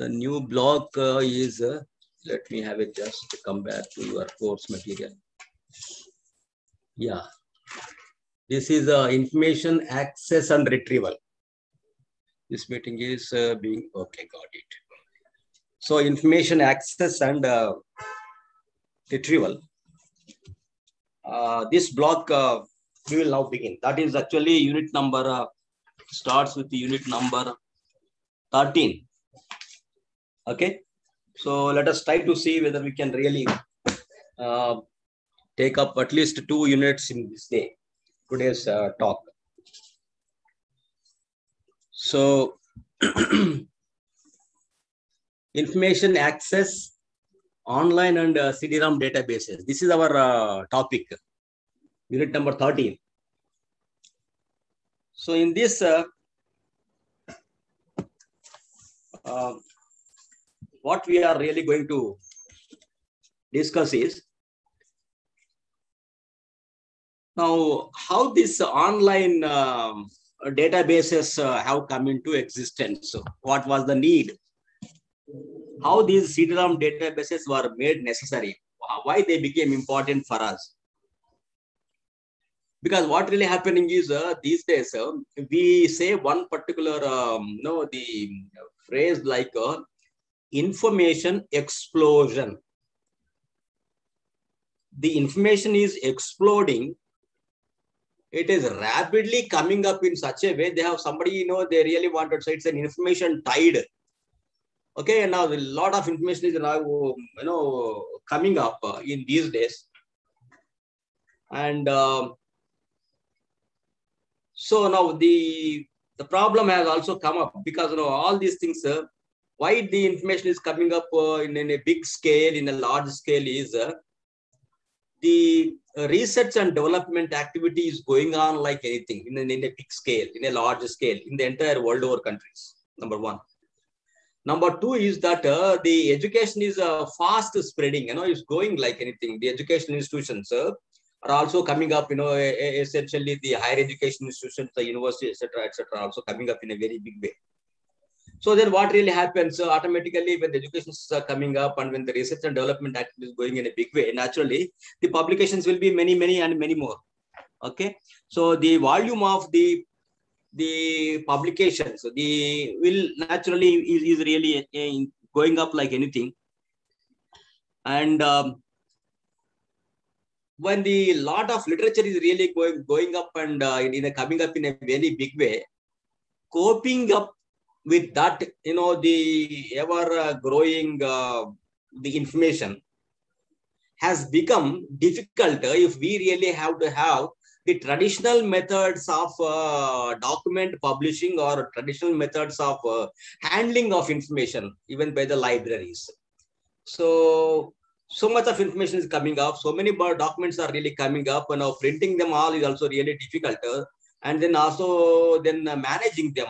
the new block uh, is, uh, let me have it just come back to your course material. Yeah. This is uh, information access and retrieval. This meeting is being, okay, got it. So information access and uh, retrieval. Uh, this block uh, we will now begin. That is actually unit number, starts with the unit number 13. Okay. So let us try to see whether we can really uh, take up at least two units in this day, today's uh, talk. So information access online and uh, CD-ROM databases. This is our uh, topic, unit number 13. So in this, uh, uh, what we are really going to discuss is now how this online um, databases uh, have come into existence. So what was the need? How these CD-ROM databases were made necessary? Why they became important for us? Because what really happening is uh, these days uh, we say one particular um, no the phrase like uh, information explosion. The information is exploding. It is rapidly coming up in such a way they have somebody you know they really wanted so it's an information tide. Okay and now a lot of information is now you know coming up uh, in these days. And um, so now the the problem has also come up because you know all these things uh, why the information is coming up uh, in, in, a big scale in a large scale is uh, the research and development activity is going on like anything in, in, a big scale, in a large scale, in the entire world over countries. Number one. Number two is that uh, the education is uh, fast spreading. You know, it's going like anything. The education institutions uh, are also coming up. You know, essentially the higher education institutions, the university, etc., etc., are also coming up in a very big way. So then what really happens uh, automatically when the education uh, coming up and when the research and development activity is going in a big way, naturally, the publications will be many, many and many more. Okay. So the volume of the the publications, the will naturally is, is really uh, going up like anything. And um, when the lot of literature is really going, going up and uh, in a, coming up in a very big way, coping up with that, you know, the ever uh, growing uh, the information has become difficult if we really have to have the traditional methods of uh, document publishing or traditional methods of uh, handling of information, even by the libraries. So, so much of information is coming up. So many documents are really coming up. And now printing them all is also really difficult and then also then uh, managing them.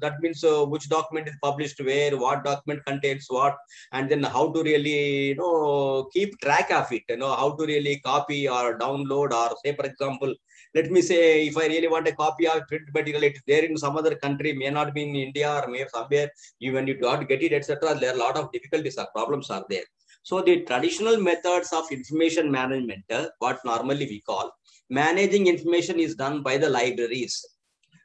That means uh, which document is published where what document contains what and then how to really you know keep track of it you know how to really copy or download or say for example let me say if i really want a copy of print material it's there in some other country may not be in india or may somewhere. Even you got get it etc there are a lot of difficulties or problems are there. So the traditional methods of information management uh, what normally we call managing information is done by the libraries.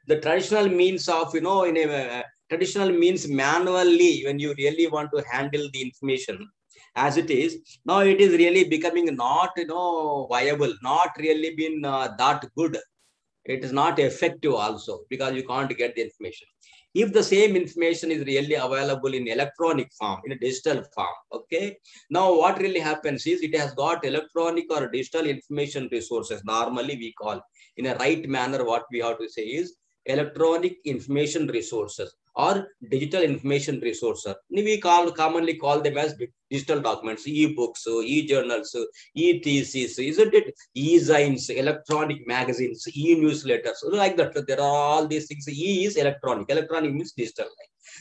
The traditional means of, you know, in a uh, traditional means manually, when you really want to handle the information as it is, now it is really becoming not, you know, viable, not really been uh, that good. It is not effective also because you can't get the information if the same information is really available in electronic form, in a digital form, okay? Now, what really happens is it has got electronic or digital information resources. Normally, we call in a right manner, what we have to say is electronic information resources or digital information resources. We call commonly call them as digital documents, e-books, e-journals, e-theses, isn't it? E-zines, electronic magazines, e-newsletters, like that. There are all these things. E is electronic. Electronic means digital.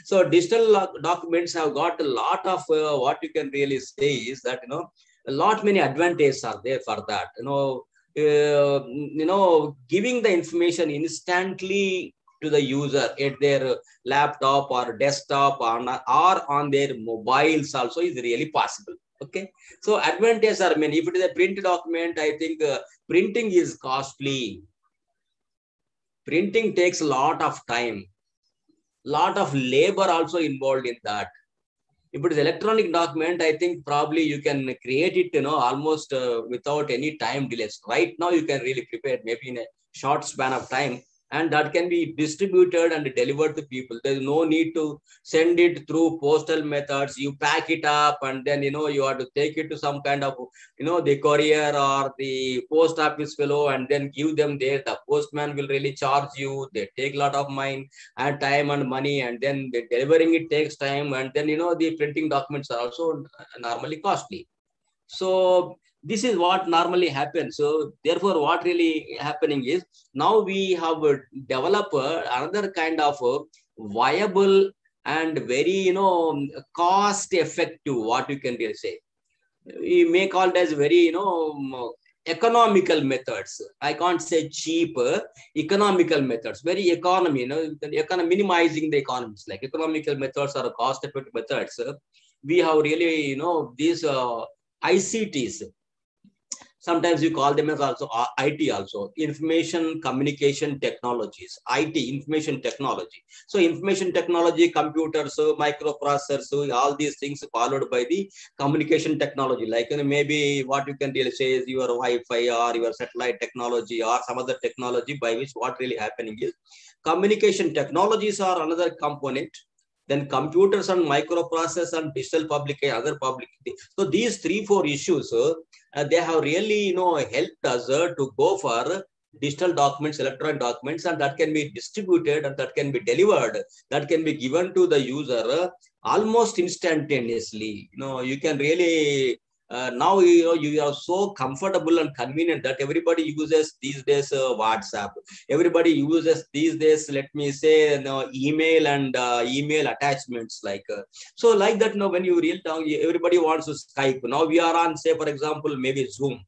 So digital documents have got a lot of uh, what you can really say is that, you know, a lot many advantages are there for that. You know, uh, you know, giving the information instantly to the user at their laptop or desktop or, or on their mobiles also is really possible. Okay. So advantages are many. If it is a print document, I think uh, printing is costly. Printing takes a lot of time. Lot of labor also involved in that if it is electronic document, I think probably you can create it, you know, almost uh, without any time delays. Right now, you can really prepare maybe in a short span of time and that can be distributed and delivered to people. There's no need to send it through postal methods. You pack it up and then, you know, you have to take it to some kind of, you know, the courier or the post office fellow and then give them there. The postman will really charge you. They take a lot of mind and uh, time and money and then the delivering it takes time. And then, you know, the printing documents are also normally costly. So this is what normally happens. So therefore, what really happening is now we have developed another kind of viable and very, you know, cost effective, what you can say. We may call it as very, you know, economical methods. I can't say cheap, economical methods, very economy, you know, economy, minimizing the economies, like economical methods or cost effective methods. We have really, you know, these uh, ICTs, sometimes you call them as also uh, IT also, information communication technologies, IT, information technology. So information technology, computers, microprocessors, all these things followed by the communication technology. Like you know, maybe what you can really say is your Wi-Fi or your satellite technology or some other technology by which what really happening is communication technologies are another component then computers and microprocessors and digital public other public. So these three four issues uh, they have really you know helped us uh, to go for digital documents electronic documents and that can be distributed and that can be delivered that can be given to the user uh, almost instantaneously. You know you can really uh, now you know you are so comfortable and convenient that everybody uses these days uh, whatsapp. Everybody uses these days let me say you know, email and uh, email attachments like uh, so like that you know when you real down everybody wants to skype. Now we are on say for example maybe zoom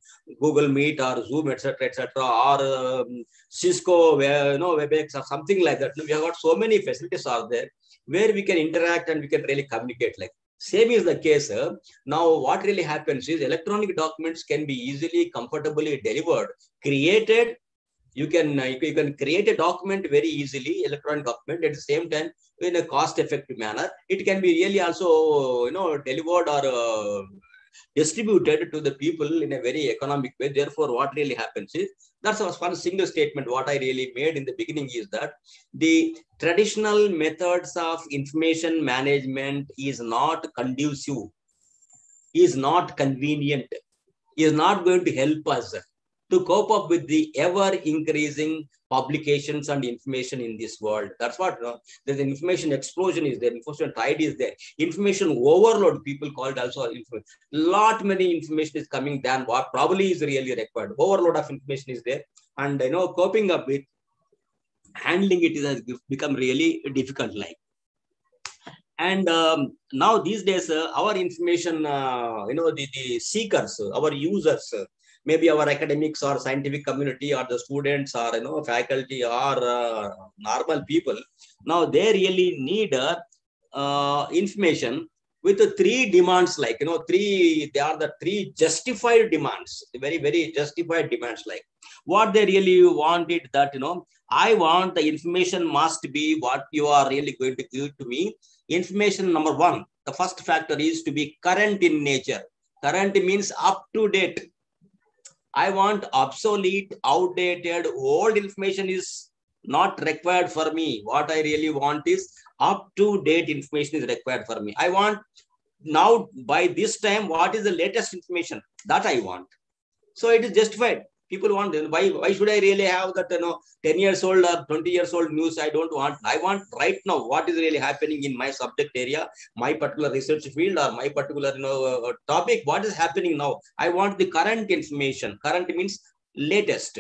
google meet or zoom etc etc or um, cisco you know webex or something like that. We have got so many facilities are there where we can interact and we can really communicate like same is the case. Uh, now, what really happens is electronic documents can be easily, comfortably delivered, created. You can, uh, you can create a document very easily, electronic document at the same time in a cost-effective manner. It can be really also, you know, delivered or uh, distributed to the people in a very economic way. Therefore, what really happens is that's one single statement. What I really made in the beginning is that the traditional methods of information management is not conducive, is not convenient, is not going to help us to cope up with the ever increasing publications and information in this world. That's what know, there's information explosion is there, information tide is there, information overload, people call it also A lot many information is coming than what probably is really required. Overload of information is there. And you know, coping up with handling it has become really difficult like. And um, now these days, uh, our information, uh, you know, the, the seekers, our users, maybe our academics or scientific community or the students or you know faculty or uh, normal people now they really need uh, uh, information with the three demands like you know three they are the three justified demands very very justified demands like what they really wanted that you know i want the information must be what you are really going to give to me. Information number one the first factor is to be current in nature. Current means up to date I want obsolete, outdated, old information is not required for me. What I really want is up to date information is required for me. I want now by this time, what is the latest information that I want? So it is justified people want why why should i really have that you know 10 years old or 20 years old news? I don't want. I want right now what is really happening in my subject area my particular research field or my particular you know uh, topic? What is happening now? I want the current information. Current means latest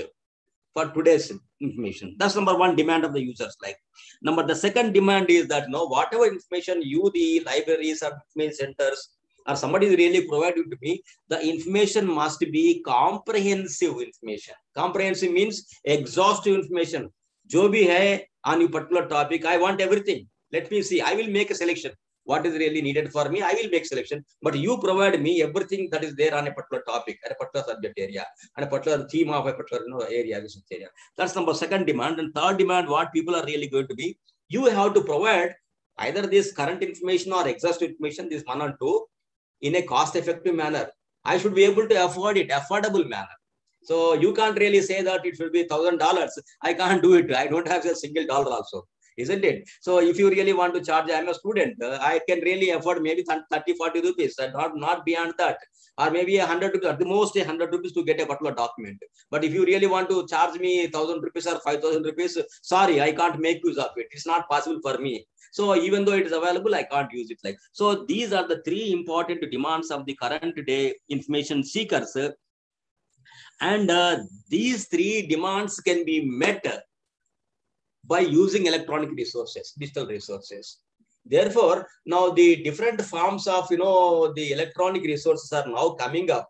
for today's information. That's number one demand of the users like. Number the second demand is that you know whatever information you the libraries or information centers or somebody is really providing to me, the information must be comprehensive information. Comprehensive means exhaustive information. जो भी है on a particular topic. I want everything. Let me see. I will make a selection. What is really needed for me? I will make selection. But you provide me everything that is there on a particular topic, a particular subject area, and a particular theme of a particular you know, area, research area. That's number second demand. And third demand, what people are really going to be, you have to provide either this current information or exhaustive information, this one or two, in a cost-effective manner. I should be able to afford it, affordable manner. So you can't really say that it should be thousand dollars. I can't do it. I don't have a single dollar also, isn't it? So if you really want to charge, I'm a student. Uh, I can really afford maybe 30, 40 rupees, and not, not beyond that. Or maybe a hundred rupees, at the most a hundred rupees to get a particular document. But if you really want to charge me thousand rupees or five thousand rupees, sorry, I can't make use of it. It's not possible for me. So even though it is available, I can't use it like. So these are the three important demands of the current day information seekers. And uh, these three demands can be met by using electronic resources, digital resources. Therefore, now the different forms of, you know, the electronic resources are now coming up.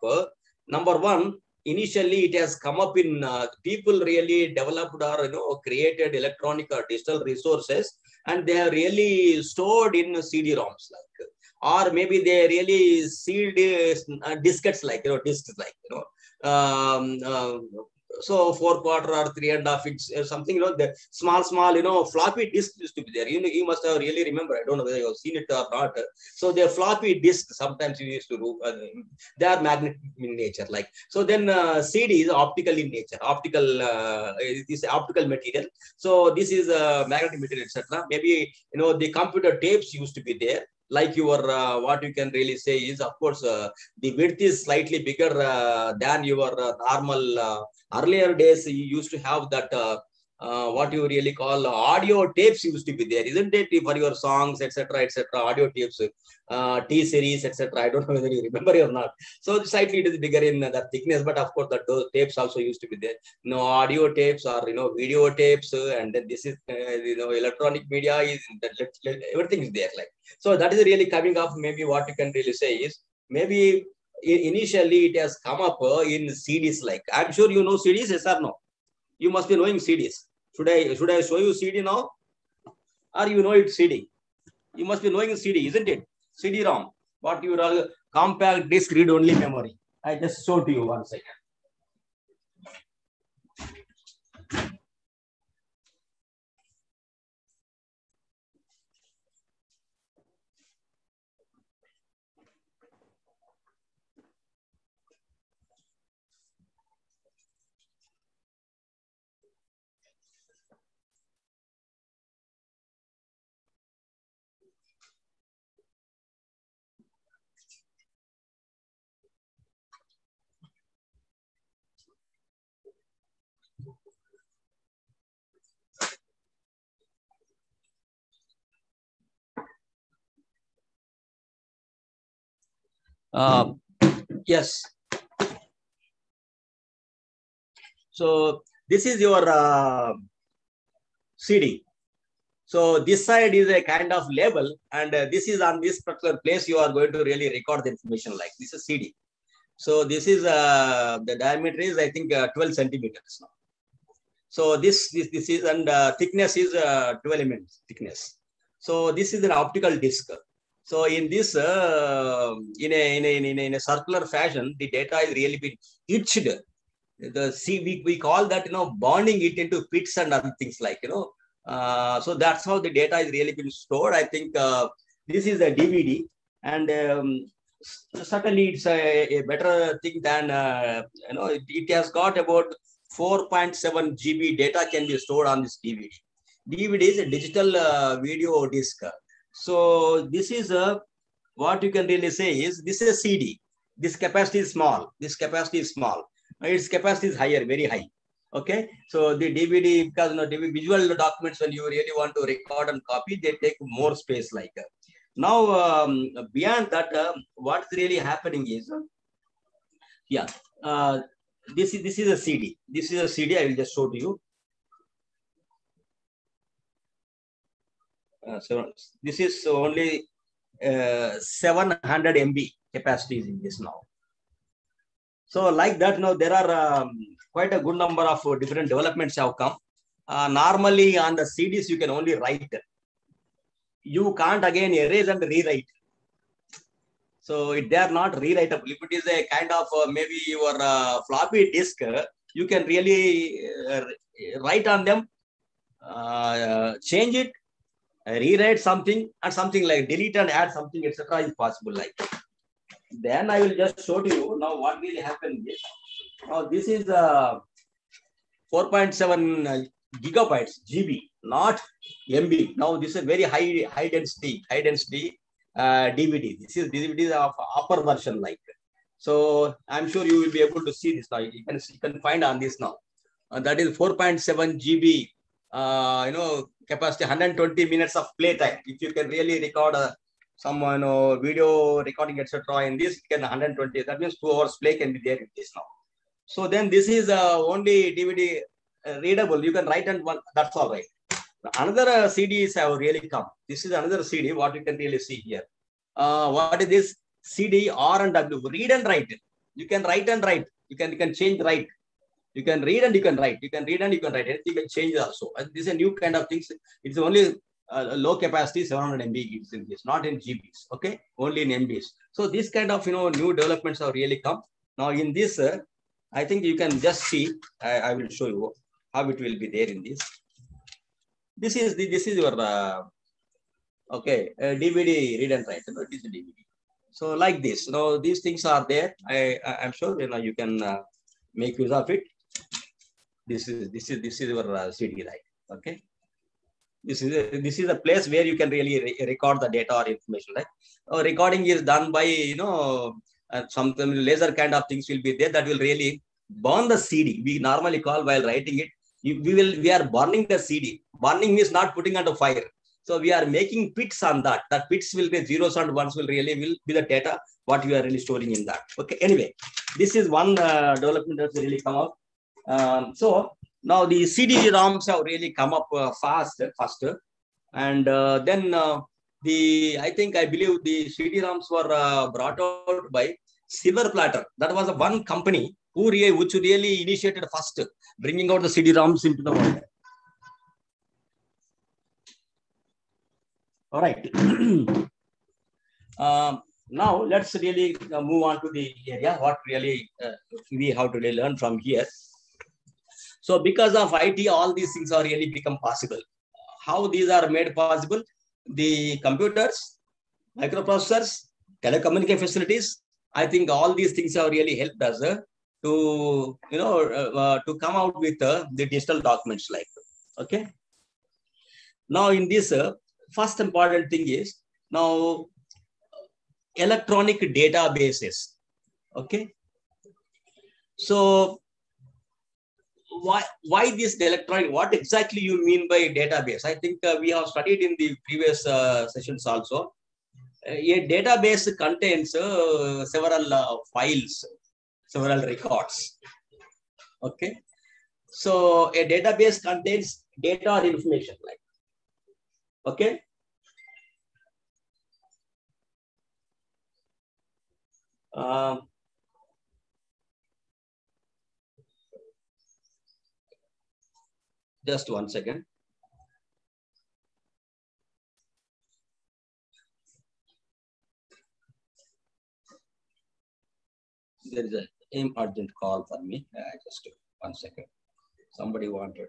number one, initially it has come up in uh, people really developed or, you know, created electronic or digital resources and they are really stored in CD-ROMs like, or maybe they really sealed uh, diskettes like, you know, disks like, you know, um, uh, so four quarter or three and a half inch or something, you know, the small, small, you know, floppy disk used to be there. You know, you must have really remember. I don't know whether you've seen it or not. So the floppy disk sometimes you used to do. Uh, they are magnetic in nature. Like so, then uh, CD is optical in nature. Optical uh, is optical material. So this is uh, magnetic material, etc. Maybe you know the computer tapes used to be there like your uh, what you can really say is of course uh, the width is slightly bigger uh, than your normal earlier days you used to have that uh, uh, what you really call audio tapes used to be there, isn't it? For your songs, etc., etc., audio tapes, uh, T series, etc. I don't know whether you remember or not. So slightly it is bigger in the thickness, but of course the tapes also used to be there. You know, audio tapes or you know video tapes, and then this is uh, you know electronic media is everything is there. Like so, that is really coming up. Maybe what you can really say is maybe initially it has come up uh, in CDs like. I'm sure you know CDs, yes or no? You must be knowing CDs. Should I should I show you CD now? Or you know it CD? You must be knowing CD, isn't it? CD-ROM. What you are uh, compact disk read-only memory. I just show to you one second. Uh, yes. So this is your uh, CD. So this side is a kind of label, and uh, this is on this particular place you are going to really record the information like this is CD. So this is uh, the diameter is I think uh, 12 centimeters now. So this this this is and uh, thickness is uh, 12 mm thickness. So this is an optical disc. So in this, uh, in, a, in, a, in, a, in a circular fashion, the data is really been itched. The see, we, we call that you know bonding it into pits and other things like you know. Uh, so that's how the data is really been stored. I think uh, this is a DVD, and um, certainly it's a, a, better thing than uh, you know. It, it has got about 4.7 GB data can be stored on this DVD. DVD is a digital uh, video disc. So this is a, what you can really say is this is a CD. This capacity is small. This capacity is small. Its capacity is higher, very high. Okay. So the DVD, because you know, the visual documents, when you really want to record and copy, they take more space like. Uh, now, um, beyond that, uh, what's really happening is, uh, yeah, uh, this is this is a CD. This is a CD. I will just show to you. Uh, so this is only uh, 700 MB capacity in this now. So like that, now there are um, quite a good number of different developments have come. uh, normally on the CDs you can only write. You can't again erase and rewrite. So they are not rewritable. If it is a kind of uh, maybe your uh, floppy disk, uh, you can really uh, write on them, uh, change it, rewrite something, and something like delete and add something, etc. is possible. Like then I will just show to you now what really happened is now this is uh, 4.7 gigabytes GB, not MB. Now this is very high high density high density uh, DVD. This is DVD of upper version like. So I'm sure you will be able to see this now. You can you can find on this now. Uh, that is 4.7 GB. Uh, you know capacity 120 minutes of playtime. If you can really record a some you know, video recording etc. in this can 120. That means two hours play can be there in this now. So then this is uh, only DVD uh, readable. You can write and one. That's all right. Another uh, CDs have really come. This is another CD. What you can really see here. Uh, what is this? CD R and W. Read and write. You can write and write. You can you can change write. You can read and you can write. You can read and you can write. Anything can change also. And this is a new kind of things. It's only uh, low capacity 700 MB it's in this, not in GBs. Okay, only in MBs. So this kind of you know new developments have really come. Now in this, uh, I think you can just see. I, I will show you how it will be there in this. This is the this is your uh, okay DVD read and write. Know, it is DVD. So like this, know, these things are there. I, I am sure you know you can uh, make use of it. This is this is this is your uh, CD right. Okay. This is a, this is a place where you can really re record the data or information right? Uh, recording is done by you know uh, some laser kind of things will be there that will really burn the cd we normally call while writing it we will we are burning the cd burning means not putting under fire. So we are making pits on that. That pits will be zeros and ones will really will be the data what you are really storing in that. Okay anyway this is one uh, development that's really come up um, so now the CD-ROMs have really come up uh, fast, faster, and uh, then uh, the I think I believe the CD-ROMs were uh, brought out by SilverPlatter. That was one company who really, which really initiated first bringing out the CD-ROMs into the world. All right. um, now let's really uh, move on to the area. What really uh, we have to really learn from here. So because of IT, all these things are really become possible. How these are made possible? The computers, microprocessors, telecommunication facilities. I think all these things have really helped us uh, to, you know, uh, uh, to come out with uh, the digital documents like, okay. Now in this, uh, first important thing is now electronic databases, okay. So why why this electronic what exactly you mean by database? I think uh, we have studied in the previous uh, sessions also. Uh, a database contains uh, several uh, files several records. Okay? So a database contains data or information like okay Just one second. There is an important call for me. Uh, just one second. Somebody wanted.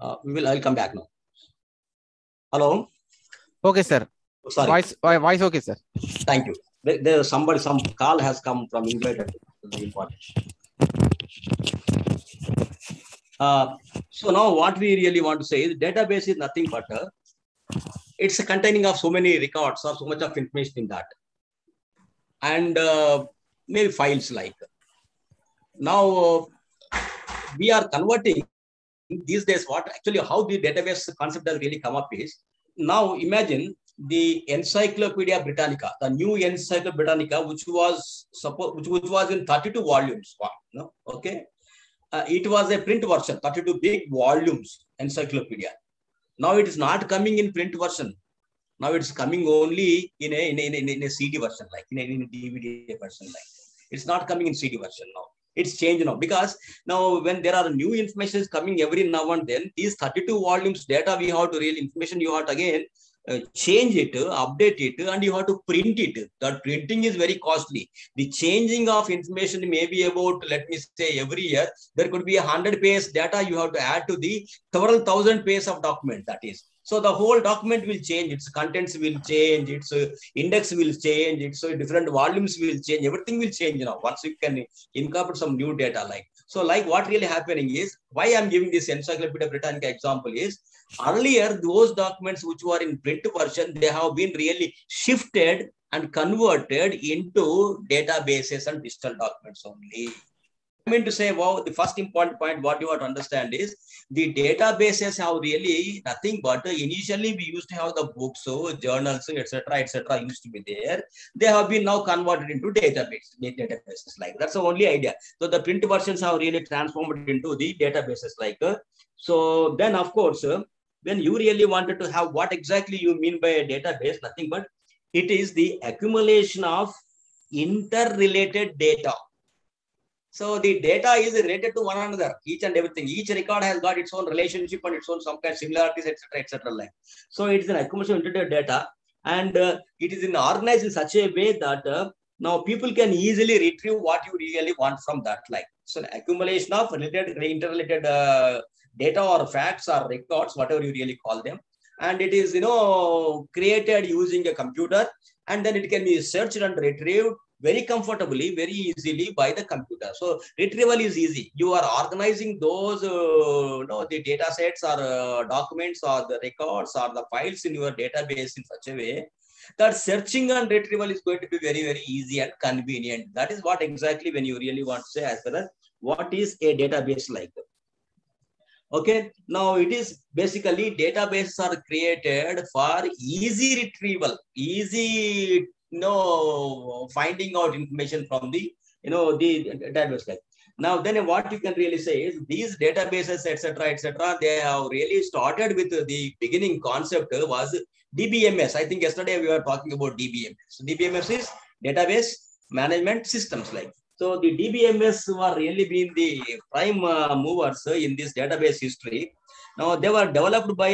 Uh, we will. I'll come back now. Hello. Okay, sir. Sorry. Voice, vo- voice okay, sir. Thank you. There, there somebody, some call has come from England. Important. Uh, so now what we really want to say is database is nothing but a, it's a containing of so many records or so much of information in that. And uh, maybe files like. Now uh, we are converting these days what actually how the database concept has really come up is now imagine the Encyclopedia Britannica, the new Encyclopedia Britannica, which was supposed which, which was in 32 volumes. No, okay. Uh, it was a print version, 32 big volumes encyclopedia. Now it is not coming in print version. Now it's coming only in a in a, in a, in a CD version, like in a, in a DVD version, like it's not coming in CD version now. It's changed now because now when there are new information coming every now and then, these 32 volumes data we have to real information you have to again uh, change it, update it, and you have to print it. That printing is very costly. The changing of information may be about, let me say, every year, there could be a 100 page data you have to add to the several thousand pages of document, that is. So the whole document will change, its contents will change, its uh, index will change, its uh, different volumes will change, everything will change you know, once you can incorporate some new data like. So like what really happening is, why I'm giving this Encyclopedia Britannica example is, earlier those documents which were in print version, they have been really shifted and converted into databases and digital documents only. Mean to say, wow, the first important point what you have to understand is the databases have really nothing but initially we used to have the books, so journals, etc., etc., used to be there. They have been now converted into database, databases. Like that's the only idea. So the print versions have really transformed into the databases. Like so, then of course, when you really wanted to have what exactly you mean by a database, nothing but it is the accumulation of interrelated data. So the data is related to one another, each and everything. Each record has got its own relationship and its own some kind of similarities, etc., etc. Like so, it's an accumulation of interrelated data, and uh, it is in organized in such a way that uh, now people can easily retrieve what you really want from that. Like so, accumulation of related interrelated uh, data or facts or records, whatever you really call them, and it is you know created using a computer, and then it can be searched and retrieved very comfortably, very easily by the computer. So retrieval is easy. You are organizing those, uh, know, the data sets or uh, documents or the records or the files in your database in such a way that searching and retrieval is going to be very, very easy and convenient. That is what exactly when you really want to say as well as what is a database like. Okay, now it is basically databases are created for easy retrieval, easy know finding out information from the you know the database like now then what you can really say is these databases etc etc they have really started with the beginning concept was dbms i think yesterday we were talking about dbms dbms is database management systems like. So the dbms were really been the prime uh, movers in this database history now they were developed by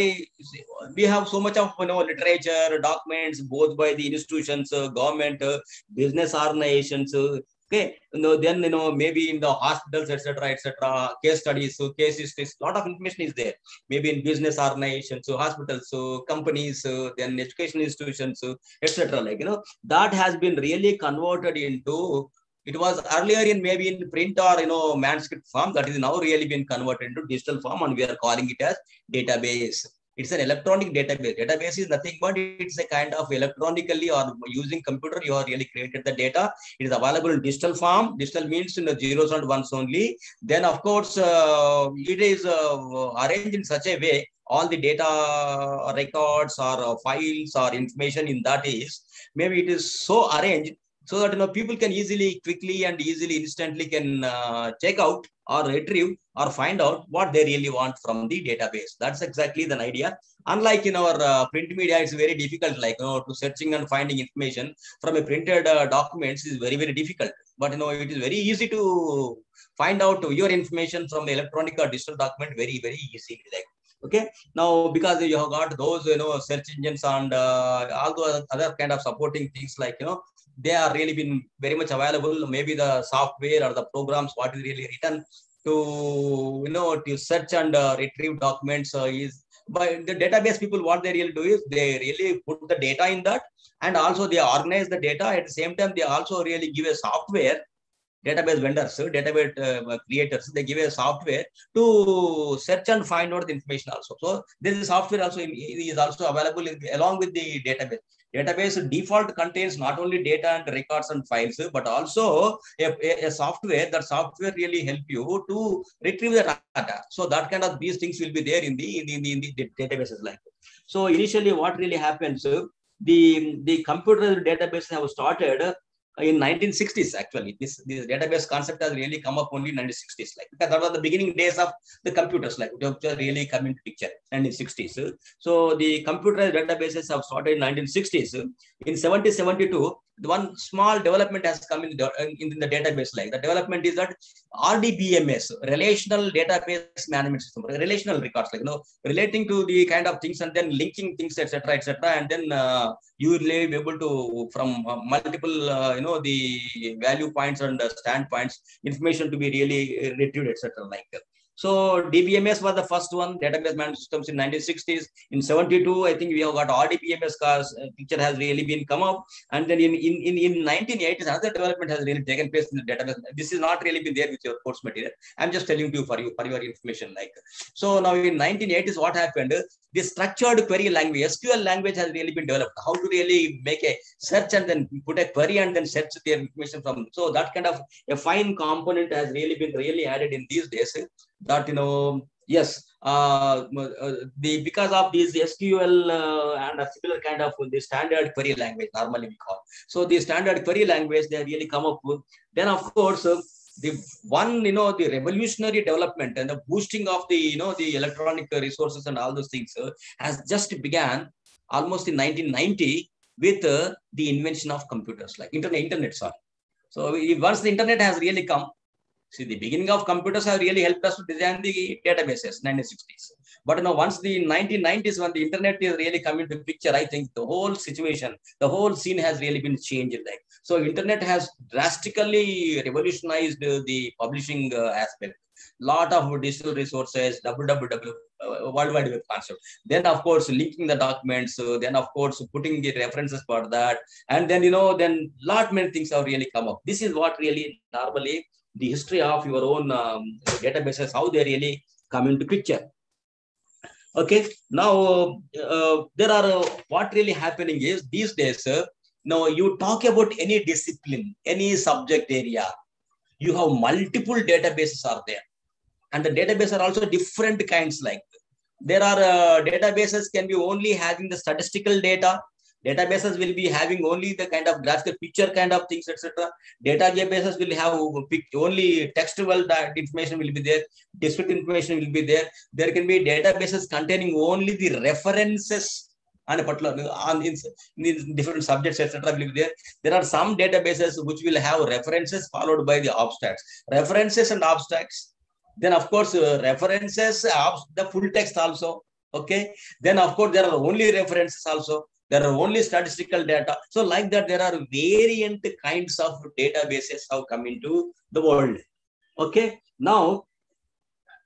we have so much of you know literature documents both by the institutions uh, government uh, business organizations uh, okay. You know, then you know maybe in the hospitals etc etc case studies so case histories lot of information is there. Maybe in business organizations so hospitals so companies uh, then education institutions uh, etc like you know. That has been really converted into it was earlier in maybe in print or you know manuscript form that is now really been converted into digital form and we are calling it as database. It's an electronic database. Database is nothing but it's a kind of electronically or using computer you have really created the data. It is available in digital form. Digital means in the zeros and ones only. Then of course uh, it is uh, arranged in such a way all the data records or files or information in that is maybe it is so arranged so that you know people can easily quickly and easily instantly can uh, check out or retrieve or find out what they really want from the database. That's exactly the idea. Unlike in our uh, print media it's very difficult like you know to searching and finding information from a printed uh, documents is very very difficult. But you know it is very easy to find out your information from the electronic or digital document very very easily like okay? Now because you have got those you know search engines and uh, all those other kind of supporting things like you know they are really been very much available. Maybe the software or the programs what is really written to you know to search and uh, retrieve documents uh, is by the database people what they really do is they really put the data in that and also they organize the data. At the same time they also really give a software database vendors database uh, creators they give a software to search and find out the information also. So this software also is also available in, along with the database database default contains not only data and records and files but also a, a, a software that software really help you to retrieve the data. So that kind of these things will be there in the in the, in the, in the databases like. So initially what really happens the the computer databases have started in 1960s actually this this database concept has really come up only in 1960s like because that was the beginning days of the computers like which really come into picture 1960s so the computer databases have started in 1960s in 70 72 the one small development has come in the, in the database like the development is that rdbms relational database management system relational records like you know relating to the kind of things and then linking things etc etc and then uh, you will be able to from uh, multiple uh, you know the value points and standpoints information to be really retrieved etc like so DBMS was the first one, database management systems in 1960s. In 72, I think we have got RDBMS cars, uh, picture has really been come up. And then in, in, in, in 1980s, another development has really taken place in the database. This is not really been there with your course material. I'm just telling you for you, for your information. Like So now in 1980s, what happened? The structured query language, SQL language has really been developed. How to really make a search and then put a query and then search the information from. So that kind of a fine component has really been really added in these days that you know yes uh, the because of these sql uh, and a similar kind of the standard query language normally we call. So the standard query language they really come up with. Then of course uh, the one you know the revolutionary development and the boosting of the you know the electronic resources and all those things uh, has just began almost in 1990 with uh, the invention of computers like internet internet sorry. So once the internet has really come See, the beginning of computers have really helped us to design the databases, 1960s. But you know, once the 1990s, when the internet is really coming to picture, I think the whole situation, the whole scene has really been changed. Like so, internet has drastically revolutionized the publishing uh, aspect. Lot of digital resources, www uh, World Wide Web concept. Then, of course, linking the documents. Uh, then, of course, putting the references for that. And then, you know, then lot many things have really come up. This is what really normally the history of your own um, databases, how they really come into picture. Okay, now uh, there are uh, what really happening is these days. Uh, now you talk about any discipline, any subject area, you have multiple databases are there, and the databases are also different kinds. Like there are uh, databases can be only having the statistical data Databases will be having only the kind of graphical picture kind of things, etc. Databases will have only textual information will be there. Descriptive information will be there. There can be databases containing only the references on a particular on in, in different subjects, etc. will be there. There are some databases which will have references followed by the abstracts. References and abstracts. Then of course uh, references, uh, the full text also. Okay. Then of course there are only references also there are only statistical data. So like that, there are variant kinds of databases have come into the world. Okay. Now,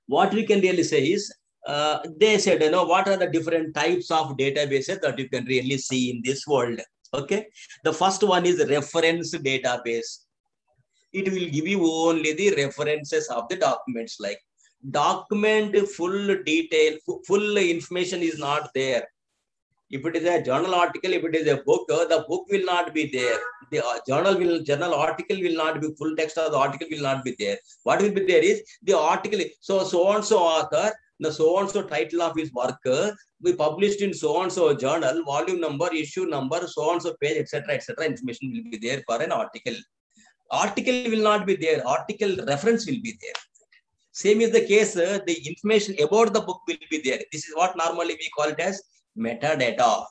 what we can really say is, uh, they said, you know, what are the different types of databases that you can really see in this world? Okay. The first one is reference database. It will give you only the references of the documents like document full detail, full information is not there if it is a journal article, if it is a book, the book will not be there. The uh, journal will, journal article will not be full text of the article will not be there. What will be there is the article. So so and so author, the so and so title of his work, we published in so and so journal, volume number, issue number, so and so page, etc., etc. Information will be there for an article. Article will not be there. Article reference will be there. Same is the case. Uh, the information about the book will be there. This is what normally we call it as metadata.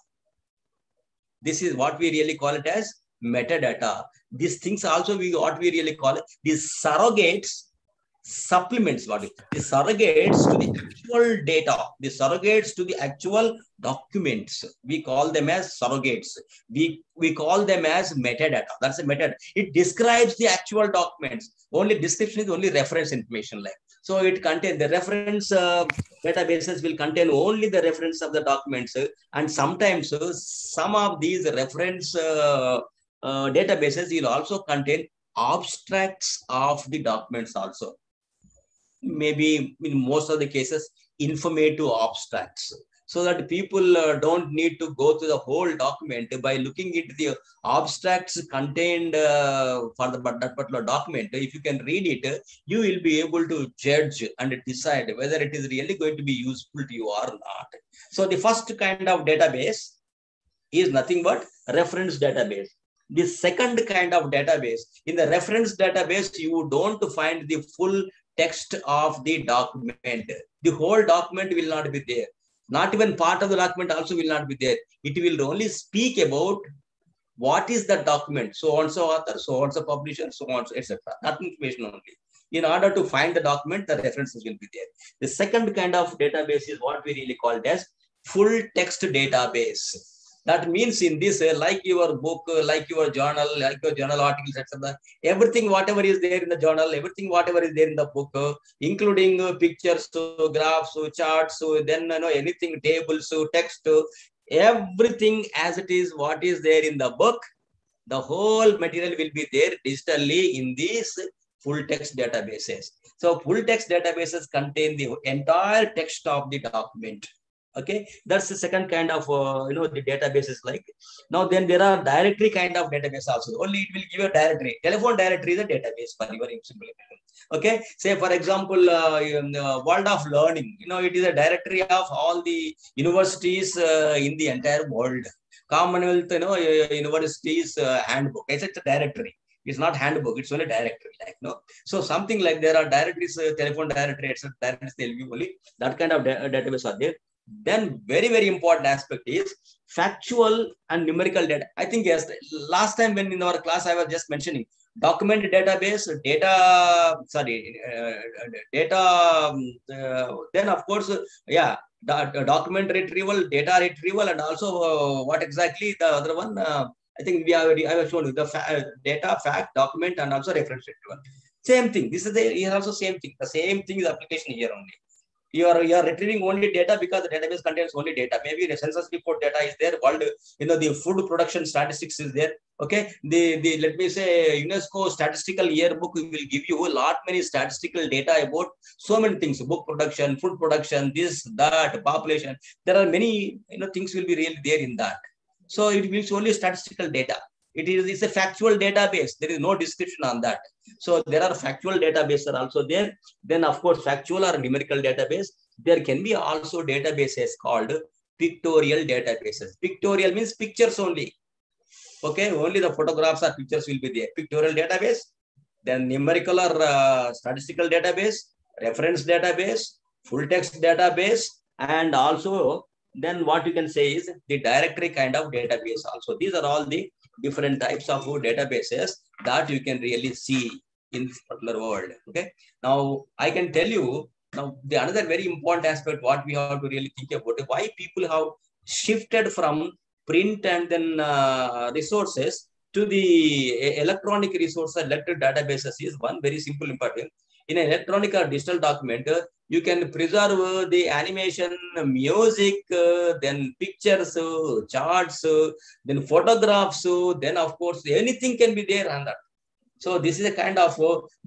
This is what we really call it as metadata. These things also we what we really call it these surrogates, supplements what it, the surrogates to the actual data, the surrogates to the actual documents. We call them as surrogates. We we call them as metadata. That's a metadata. It describes the actual documents. Only description is only reference information like. So it contain the reference uh, databases will contain only the reference of the documents, and sometimes uh, some of these reference uh, uh, databases will also contain abstracts of the documents also. Maybe in most of the cases, informative abstracts so that people uh, don't need to go through the whole document by looking into the abstracts contained uh, for the, that particular document. If you can read it, you will be able to judge and decide whether it is really going to be useful to you or not. So the first kind of database is nothing but reference database. The second kind of database, in the reference database, you don't find the full text of the document. The whole document will not be there not even part of the document also will not be there. It will only speak about what is the document, so on so author, so on so publisher, so on so etc. That information only. In order to find the document, the references will be there. The second kind of database is what we really call as full text database. That means in this, uh, like your book, like your journal, like your journal articles, etc. Everything, whatever is there in the journal, everything, whatever is there in the book, including uh, pictures, graphs, charts, then you know anything, tables, text, everything as it is, what is there in the book, the whole material will be there digitally in these full text databases. So full text databases contain the entire text of the document okay? That's the second kind of uh, you know the databases like. Now then there are directory kind of database also. Only it will give you a directory. Telephone directory is a database for your implementation okay? Say for example uh, in, uh, world of learning you know it is a directory of all the universities uh, in the entire world. Commonwealth you know uh, universities uh, handbook. It's a directory. It's not handbook. It's only directory like no? So something like there are directories telephone directory etc directories they'll only. That kind of da database are there then very, very important aspect is factual and numerical data. I think yes, last time when in our class I was just mentioning document database, data, sorry, uh, data, uh, then of course, yeah, the, document retrieval, data retrieval, and also uh, what exactly the other one, uh, I think we already, I have shown you the fa data, fact, document, and also reference retrieval. Same thing. This is the here also same thing. The same thing is application here only you are you are retrieving only data because the database contains only data. Maybe the census report data is there. World, you know, the food production statistics is there. Okay, the the let me say UNESCO statistical yearbook will give you a lot many statistical data about so many things: book production, food production, this, that, population. There are many you know things will be really there in that. So it means only statistical data. It is it's a factual database. There is no description on that. So there are factual databases are also there. Then of course, factual or numerical database. There can be also databases called pictorial databases. Pictorial means pictures only. Okay, only the photographs or pictures will be there. Pictorial database, then numerical or uh, statistical database, reference database, full text database, and also then what you can say is the directory kind of database also. These are all the different types of databases that you can really see in this particular world. Okay. Now I can tell you now the another very important aspect what we have to really think about why people have shifted from print and then uh, resources to the electronic resources electric databases is one very simple important. In an electronic or digital document, uh, you can preserve the animation, music, uh, then pictures, uh, charts, uh, then photographs, then of course anything can be there on that. So this is a kind of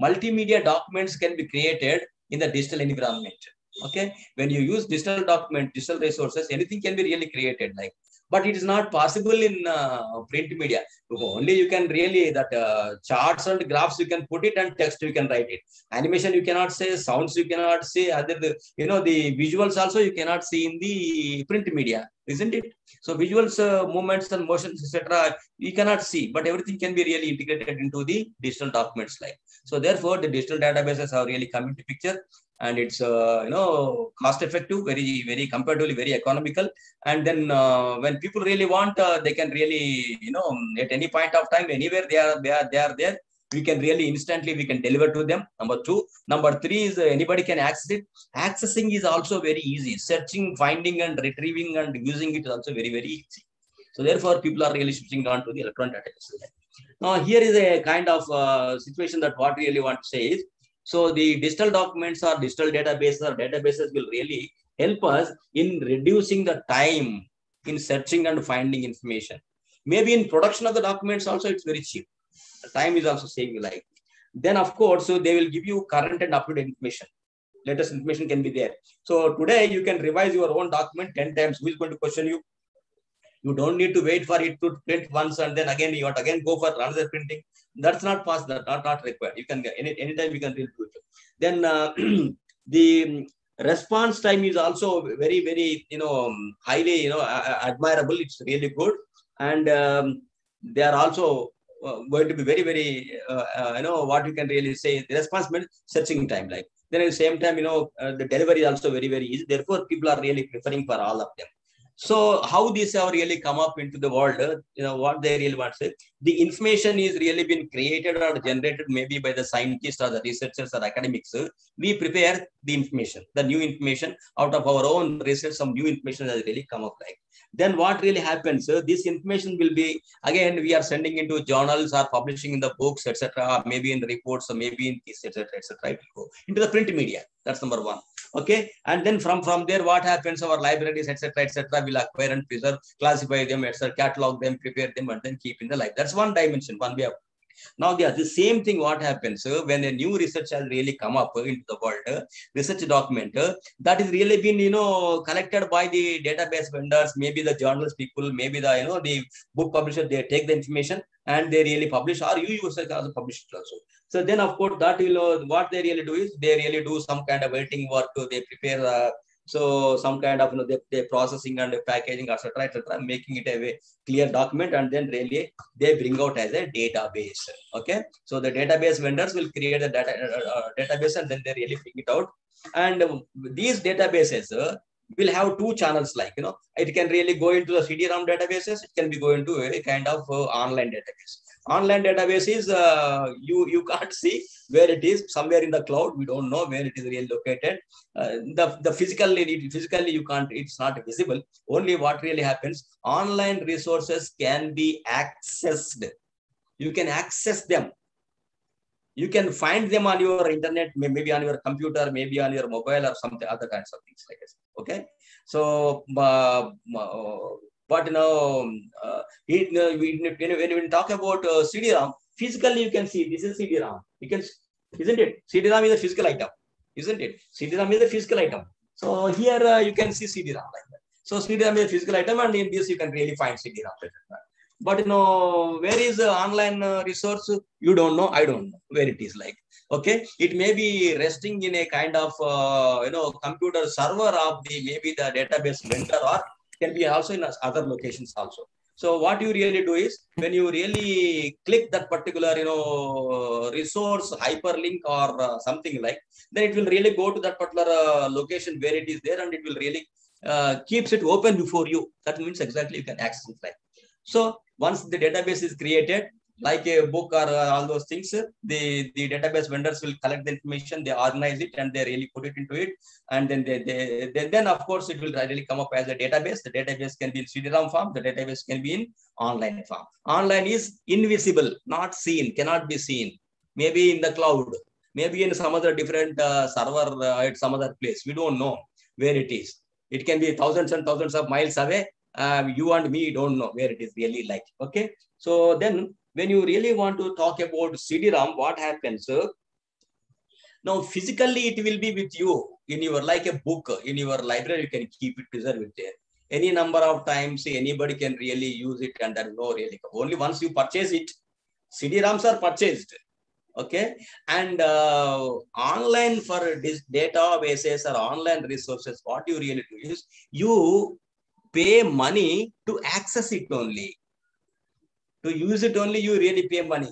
multimedia documents can be created in the digital environment. Okay, when you use digital document, digital resources, anything can be really created like but it is not possible in uh, print media. Only you can really that uh, charts and graphs you can put it and text you can write it. Animation you cannot say, sounds you cannot say, other the, you know the visuals also you cannot see in the print media, isn't it? So visuals, uh, movements and motions, etc. You cannot see, but everything can be really integrated into the digital documents like. So therefore, the digital databases have really come into picture and it's uh, you know cost effective very very comparatively very economical. And then uh, when people really want uh, they can really you know at any point of time anywhere they are they are they are there we can really instantly we can deliver to them number two. Number three is uh, anybody can access it. Accessing is also very easy. Searching finding and retrieving and using it is also very very easy. So therefore people are really switching on to the electron database now here is a kind of uh, situation that what really want to say is So the digital documents or digital databases or databases will really help us in reducing the time in searching and finding information. Maybe in production of the documents also it's very cheap. The time is also saving like. Then of course, so they will give you current and up-to-date information. Latest information can be there. So today you can revise your own document 10 times. Who is going to question you? You don't need to wait for it to print once and then again you want to again go for another printing. That's not possible. Not, not required. You can get any anytime you can do it. Then uh, the response time is also very very you know highly you know admirable. It's really good and um, they are also uh, going to be very very uh, uh, you know what you can really say the response means searching time like then at the same time you know the delivery is also very very easy therefore people are really preferring for all of them so how these have really come up into the world, you know, what they really want to say, the information is really been created or generated maybe by the scientists or the researchers or academics. We prepare the information, the new information out of our own research, some new information has really come up like. Then what really happens, this information will be, again, we are sending into journals or publishing in the books, etc., maybe in the reports, or maybe in this, etc., etc., into the print media. That's number one. Okay? And then from from there what happens? Our libraries etc etc will acquire and preserve classify them etc catalog them prepare them and then keep in the life that's one dimension one way of now, the, the same thing what happens uh, when a new research has really come up uh, into the world, uh, research document uh, that is really been, you know, collected by the database vendors, maybe the journals people, maybe the, you know, the book publisher, they take the information and they really publish or you yourself also publish it also. So then, of course, that will, uh, what they really do is they really do some kind of editing work, they prepare uh, so some kind of you know they, they processing and packaging etc etc making it a clear document and then really they bring out as a database okay? So the database vendors will create a data uh, uh, database and then they really bring it out. And these databases uh, will have two channels like you know it can really go into the cd-rom databases it can be going to a kind of uh, online database online database is uh, you you can't see where it is. Somewhere in the cloud we don't know where it is really located. Uh, the the physically physically you can't it's not visible. Only what really happens online resources can be accessed. You can access them. You can find them on your internet maybe on your computer maybe on your mobile or something other kinds of things like this okay? So uh, but you know, uh, it, uh, we, when we talk about uh, CD-ROM, physically you can see this is CD-ROM. You can, isn't it? CD-ROM is a physical item, isn't it? CD-ROM is a physical item. So here uh, you can see CD-ROM like that. So CD-ROM is a physical item, and in this you can really find CD-ROM. But you know, where is the online uh, resource? You don't know. I don't know where it is like. Okay, it may be resting in a kind of uh, you know computer server of the maybe the database vendor or can be also in other locations also. So what you really do is when you really click that particular, you know, resource hyperlink or uh, something like, then it will really go to that particular uh, location where it is there and it will really uh, keeps it open before you. That means exactly you can access it like. So once the database is created, like a book or uh, all those things, the, the database vendors will collect the information, they organize it and they really put it into it. And then they, they, they, then of course it will really come up as a database. The database can be in CD-ROM form, the database can be in online form. Online is invisible, not seen, cannot be seen. Maybe in the cloud, maybe in some other different uh, server uh, at some other place. We don't know where it is. It can be thousands and thousands of miles away. Uh, you and me don't know where it is really like. Okay. So then when you really want to talk about CD-ROM, what happens? Now, physically, it will be with you in your, like a book, in your library, you can keep it, preserve it there. Any number of times, anybody can really use it and there is no really. Only once you purchase it, CD-ROMs are purchased. Okay. And uh, online for databases or online resources, what you really do is you pay money to access it only to use it only you really pay money.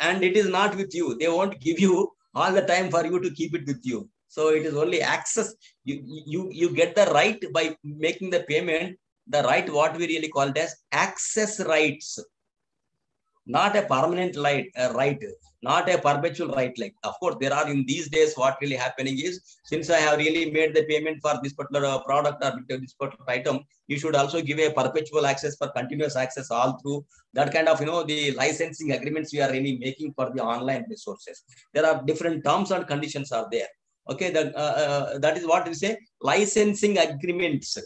And it is not with you. They won't give you all the time for you to keep it with you. So it is only access. You you you get the right by making the payment the right what we really call as access rights not a permanent right, uh, right, not a perpetual right. Like, of course, there are in these days, what really happening is, since I have really made the payment for this particular uh, product or this particular item, you should also give a perpetual access for continuous access all through that kind of, you know, the licensing agreements we are really making for the online resources. There are different terms and conditions are there. Okay, that, uh, uh, that is what we say, licensing agreements.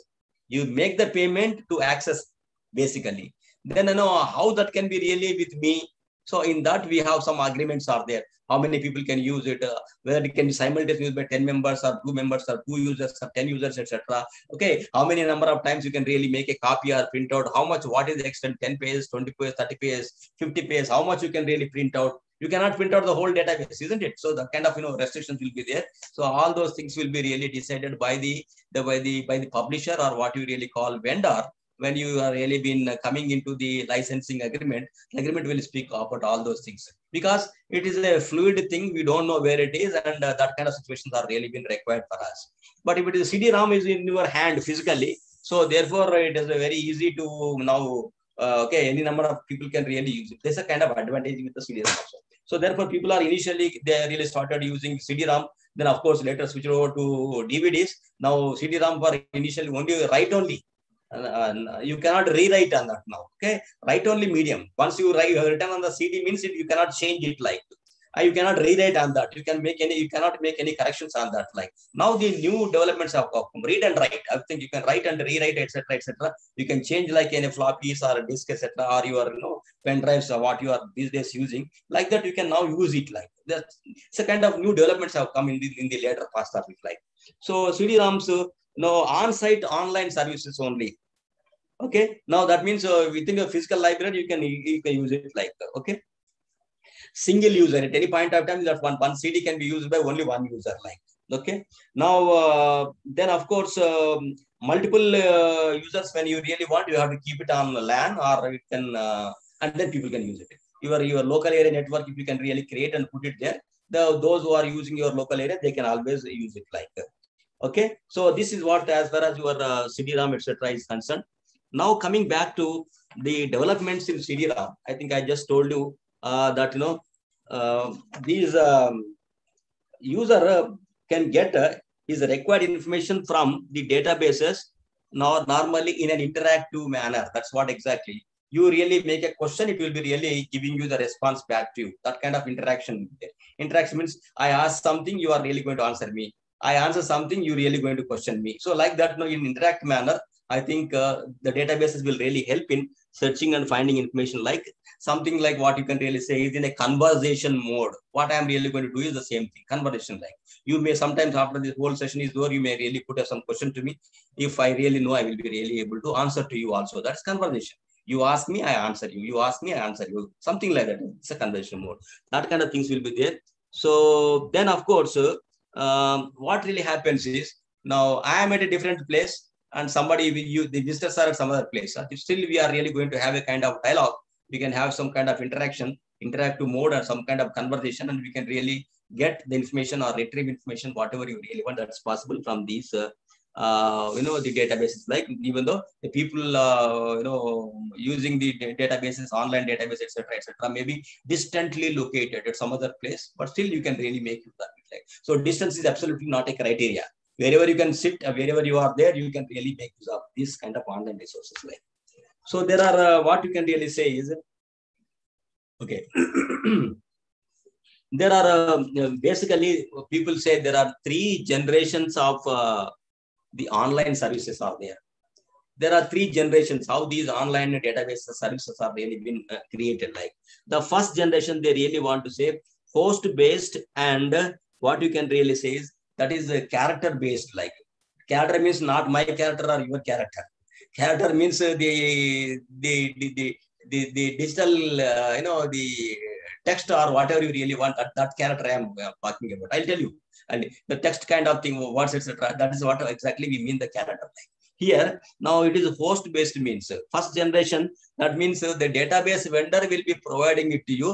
You make the payment to access basically then you know how that can be really with me so in that we have some agreements are there. How many people can use it uh, whether it can be simultaneously used by 10 members or two members or two users or 10 users etc okay how many number of times you can really make a copy or print out? How much what is the extent? 10 pages 20 pages 30 pages 50 pages? How much you can really print out? You cannot print out the whole database isn't it? So the kind of you know restrictions will be there. So all those things will be really decided by the, the by the by the publisher or what you really call vendor when you are really been coming into the licensing agreement, the agreement will speak about all those things because it is a fluid thing. We don't know where it is, and uh, that kind of situations are really been required for us. But if it is CD-ROM is in your hand physically, so therefore it is very easy to now. Uh, okay, any number of people can really use it. There's a kind of advantage with the CD-ROM also. So therefore, people are initially they really started using CD-ROM. Then of course later switched over to DVDs. Now CD-ROM for initially only write only uh, you cannot rewrite on that now. Okay, write only medium. Once you write you have written on the CD means it, you cannot change it like. Uh, you cannot rewrite on that. You can make any. You cannot make any corrections on that. Like now, the new developments have come. Read and write. I think you can write and rewrite, etc., etc. You can change like any floppies or disk, etc., or your you know pen drives or what you are these days using. Like that, you can now use it. Like that. It's a kind of new developments have come in the in the later past of. Like so, CD-ROMs. Uh, no on-site online services only okay. Now that means uh, within your physical library you can you can use it like okay. Single user at any point of time that one one cd can be used by only one user like okay. Now uh, then of course um, multiple uh, users when you really want you have to keep it on lan or you can uh, and then people can use it. Your your local area network if you can really create and put it there the those who are using your local area they can always use it like okay. So this is what as far as your uh, cd-rom etc is concerned now coming back to the developments in cd-rom i think i just told you uh, that you know uh, these um, user uh, can get uh, his required information from the databases now normally in an interactive manner. That's what exactly. You really make a question it will be really giving you the response back to you. That kind of interaction. Interaction means i ask something you are really going to answer me. I answer something, you're really going to question me. So like that, no, in interact manner, I think uh, the databases will really help in searching and finding information like something like what you can really say is in a conversation mode. What I'm really going to do is the same thing, conversation like. You may sometimes after this whole session is over, you may really put some question to me. If I really know, I will be really able to answer to you also. That's conversation. You ask me, I answer you. You ask me, I answer you. Something like that. It's a conversation mode. That kind of things will be there. So then, of course, uh, um, what really happens is now I am at a different place and somebody you the visitors are at some other place. Still, we are really going to have a kind of dialogue. We can have some kind of interaction, interactive mode, or some kind of conversation, and we can really get the information or retrieve information, whatever you really want. That's possible from these. Uh, uh, you know the databases like even though the people uh, you know using the databases online database etc etc maybe distantly located at some other place but still you can really make use of it like so distance is absolutely not a criteria wherever you can sit uh, wherever you are there you can really make use of this kind of online resources like so there are uh, what you can really say is okay there are uh, basically people say there are three generations of uh, the online services are there. There are three generations how these online database services are really been uh, created. Like the first generation, they really want to say host based and uh, what you can really say is that is uh, character based. Like character means not my character or your character. Character means uh, the, the, the, the, the, the digital, uh, you know, the text or whatever you really want, that, that character I am uh, talking about. I'll tell you and the text kind of thing, words, etc. That is what exactly we mean the character like Here, now it is host based means. First generation, that means the database vendor will be providing it to you.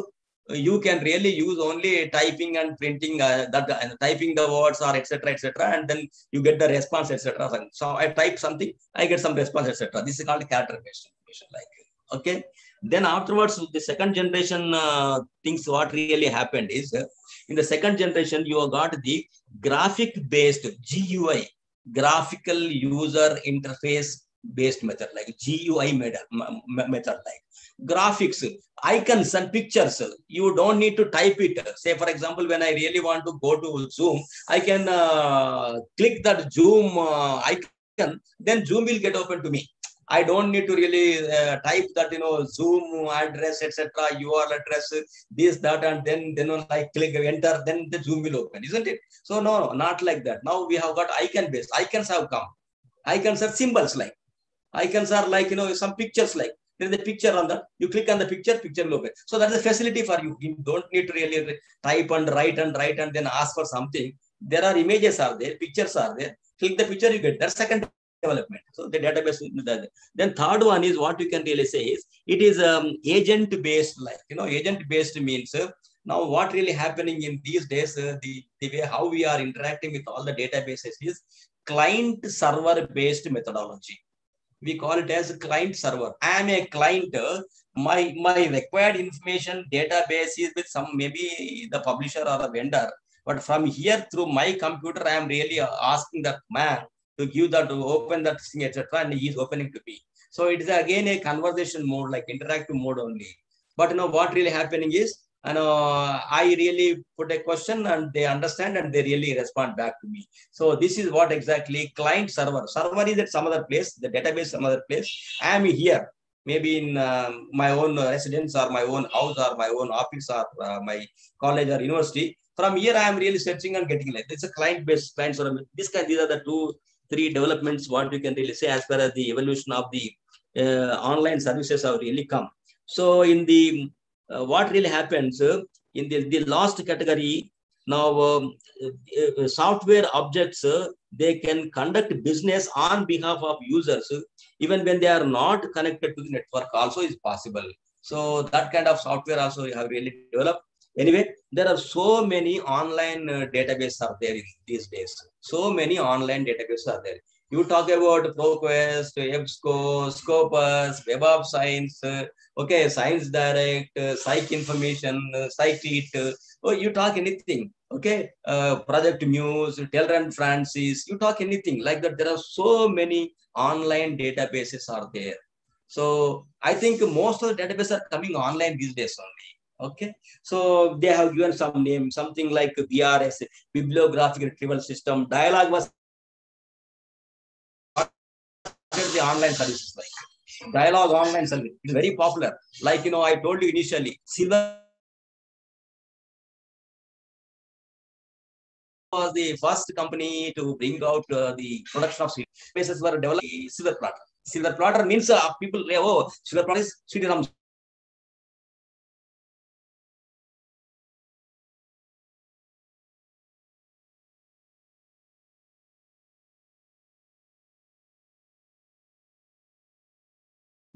You can really use only typing and printing uh, that uh, typing the words or etc etc and then you get the response etc. So I type something, I get some response etc. This is called character based information like okay. Then afterwards, the second generation uh, things what really happened is uh, in the second generation you got the graphic based GUI, graphical user interface based method like GUI method, method like graphics, icons and pictures. You don't need to type it. Say for example, when I really want to go to Zoom, I can uh, click that Zoom uh, icon, then Zoom will get open to me. I don't need to really uh, type that, you know, Zoom address, etc., URL address, this, that, and then, then when I click enter, then the Zoom will open, isn't it? So no, not like that. Now we have got icon based. Icons have come. Icons are symbols like. Icons are like, you know, some pictures like. There is a picture on that. You click on the picture, picture will open. So that's a facility for you. You don't need to really type and write and write and then ask for something. There are images are there, pictures are there. Click the picture, you get that second development. So the database. Then third one is what you can really say is it is um, agent based like you know agent based means uh, now what really happening in these days uh, the the way how we are interacting with all the databases is client server based methodology. We call it as client server. I am a client. My my required information database is with some maybe the publisher or a vendor. But from here through my computer, I am really asking that man to give that, to open that thing, etc. And he is opening to me. So it is again a conversation mode, like interactive mode only. But you know what really happening is, you know, I really put a question and they understand and they really respond back to me. So this is what exactly client server. Server is at some other place, the database some other place. I am here, maybe in um, my own residence or my own house or my own office or uh, my college or university. From here, I am really searching and getting like it's a client-based client server. This kind, these are the two three developments what you can really say as far as the evolution of the uh, online services have really come. So in the uh, what really happens uh, in the, the last category now um, software objects they can conduct business on behalf of users even when they are not connected to the network also is possible. So that kind of software also we have really developed Anyway, there are so many online uh, databases are there these days. So many online databases are there. You talk about ProQuest, EBSCO, Scopus, Web of Science, okay, Science Direct, Psych Information, uh, oh, you talk anything, okay, uh, Project Muse, Taylor Francis, you talk anything like that. There are so many online databases are there. So I think most of the databases are coming online these days only. Okay, so they have given some name, something like BRS, Bibliographic Retrieval System. Dialog was the online services like dialogue online service is very popular. Like you know, I told you initially, Silver was the first company to bring out uh, the production of silver. spaces were developed SilverPlatter. Silver platter means uh, people oh SilverPlatter is Sriram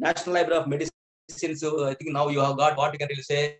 National Library of Medicine. So I think now you have got what you can really say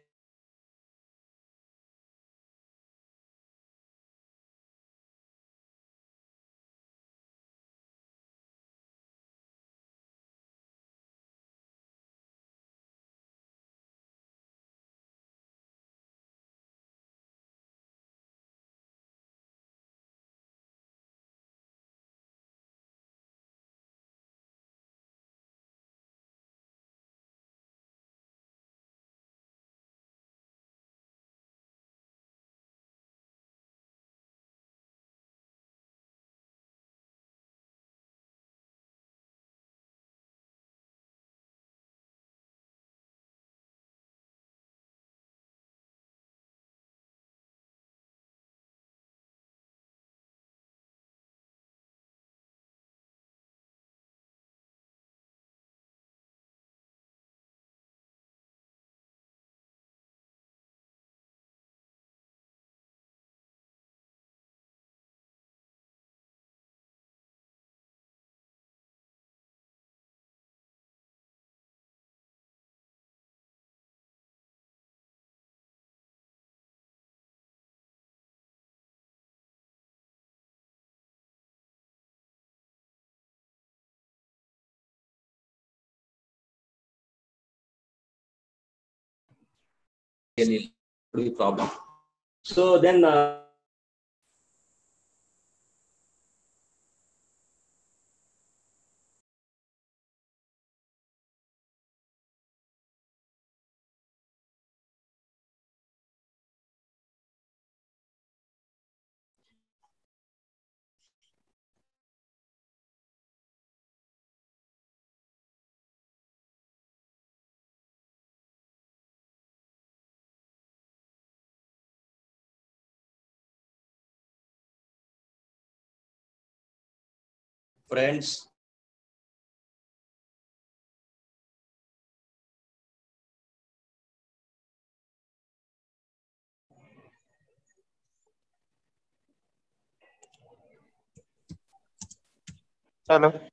any problem. So then, uh, friends, Hello.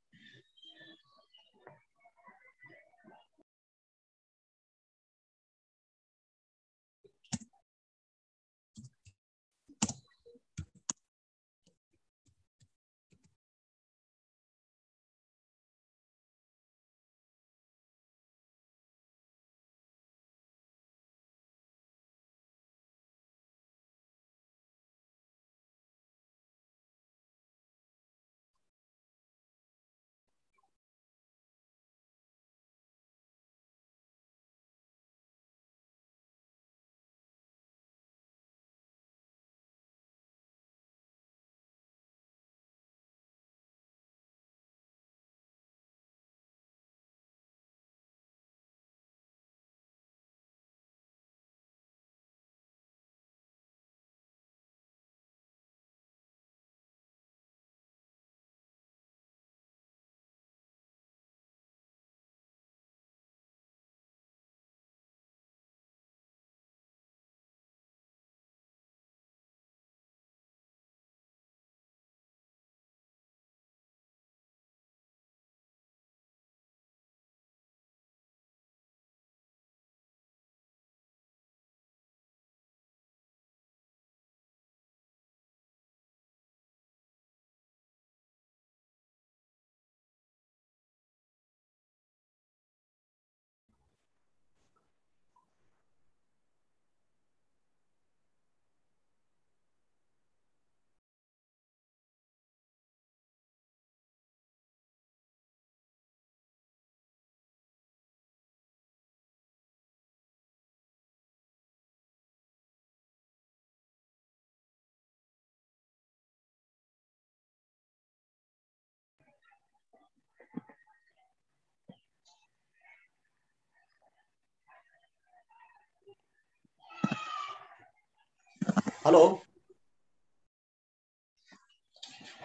Hello,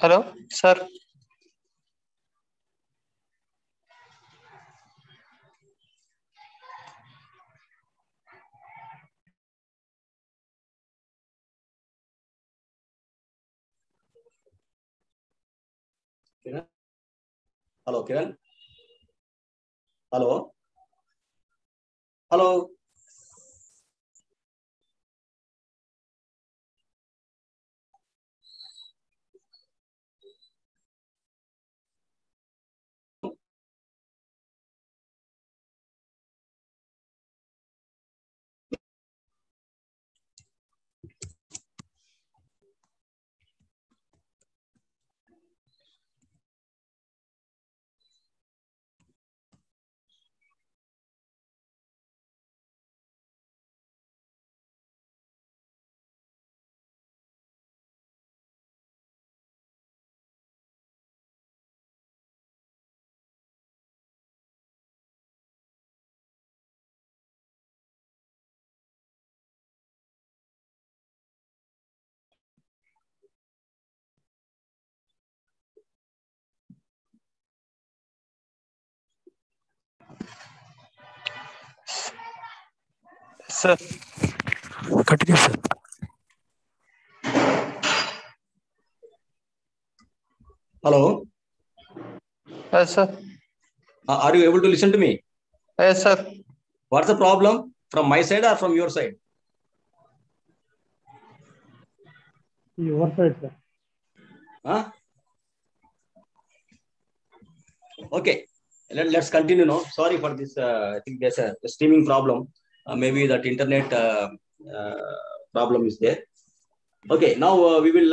Hello, sir. Kiran? Hello, Kiran? Hello? Hello? Sir. Cut sir. Hello yes sir are you able to listen to me yes sir what's the problem from my side और from your side your side sir okay let's continue no sorry for this I think there is a streaming problem Uh, maybe that internet uh, uh, problem is there. Okay, now we will,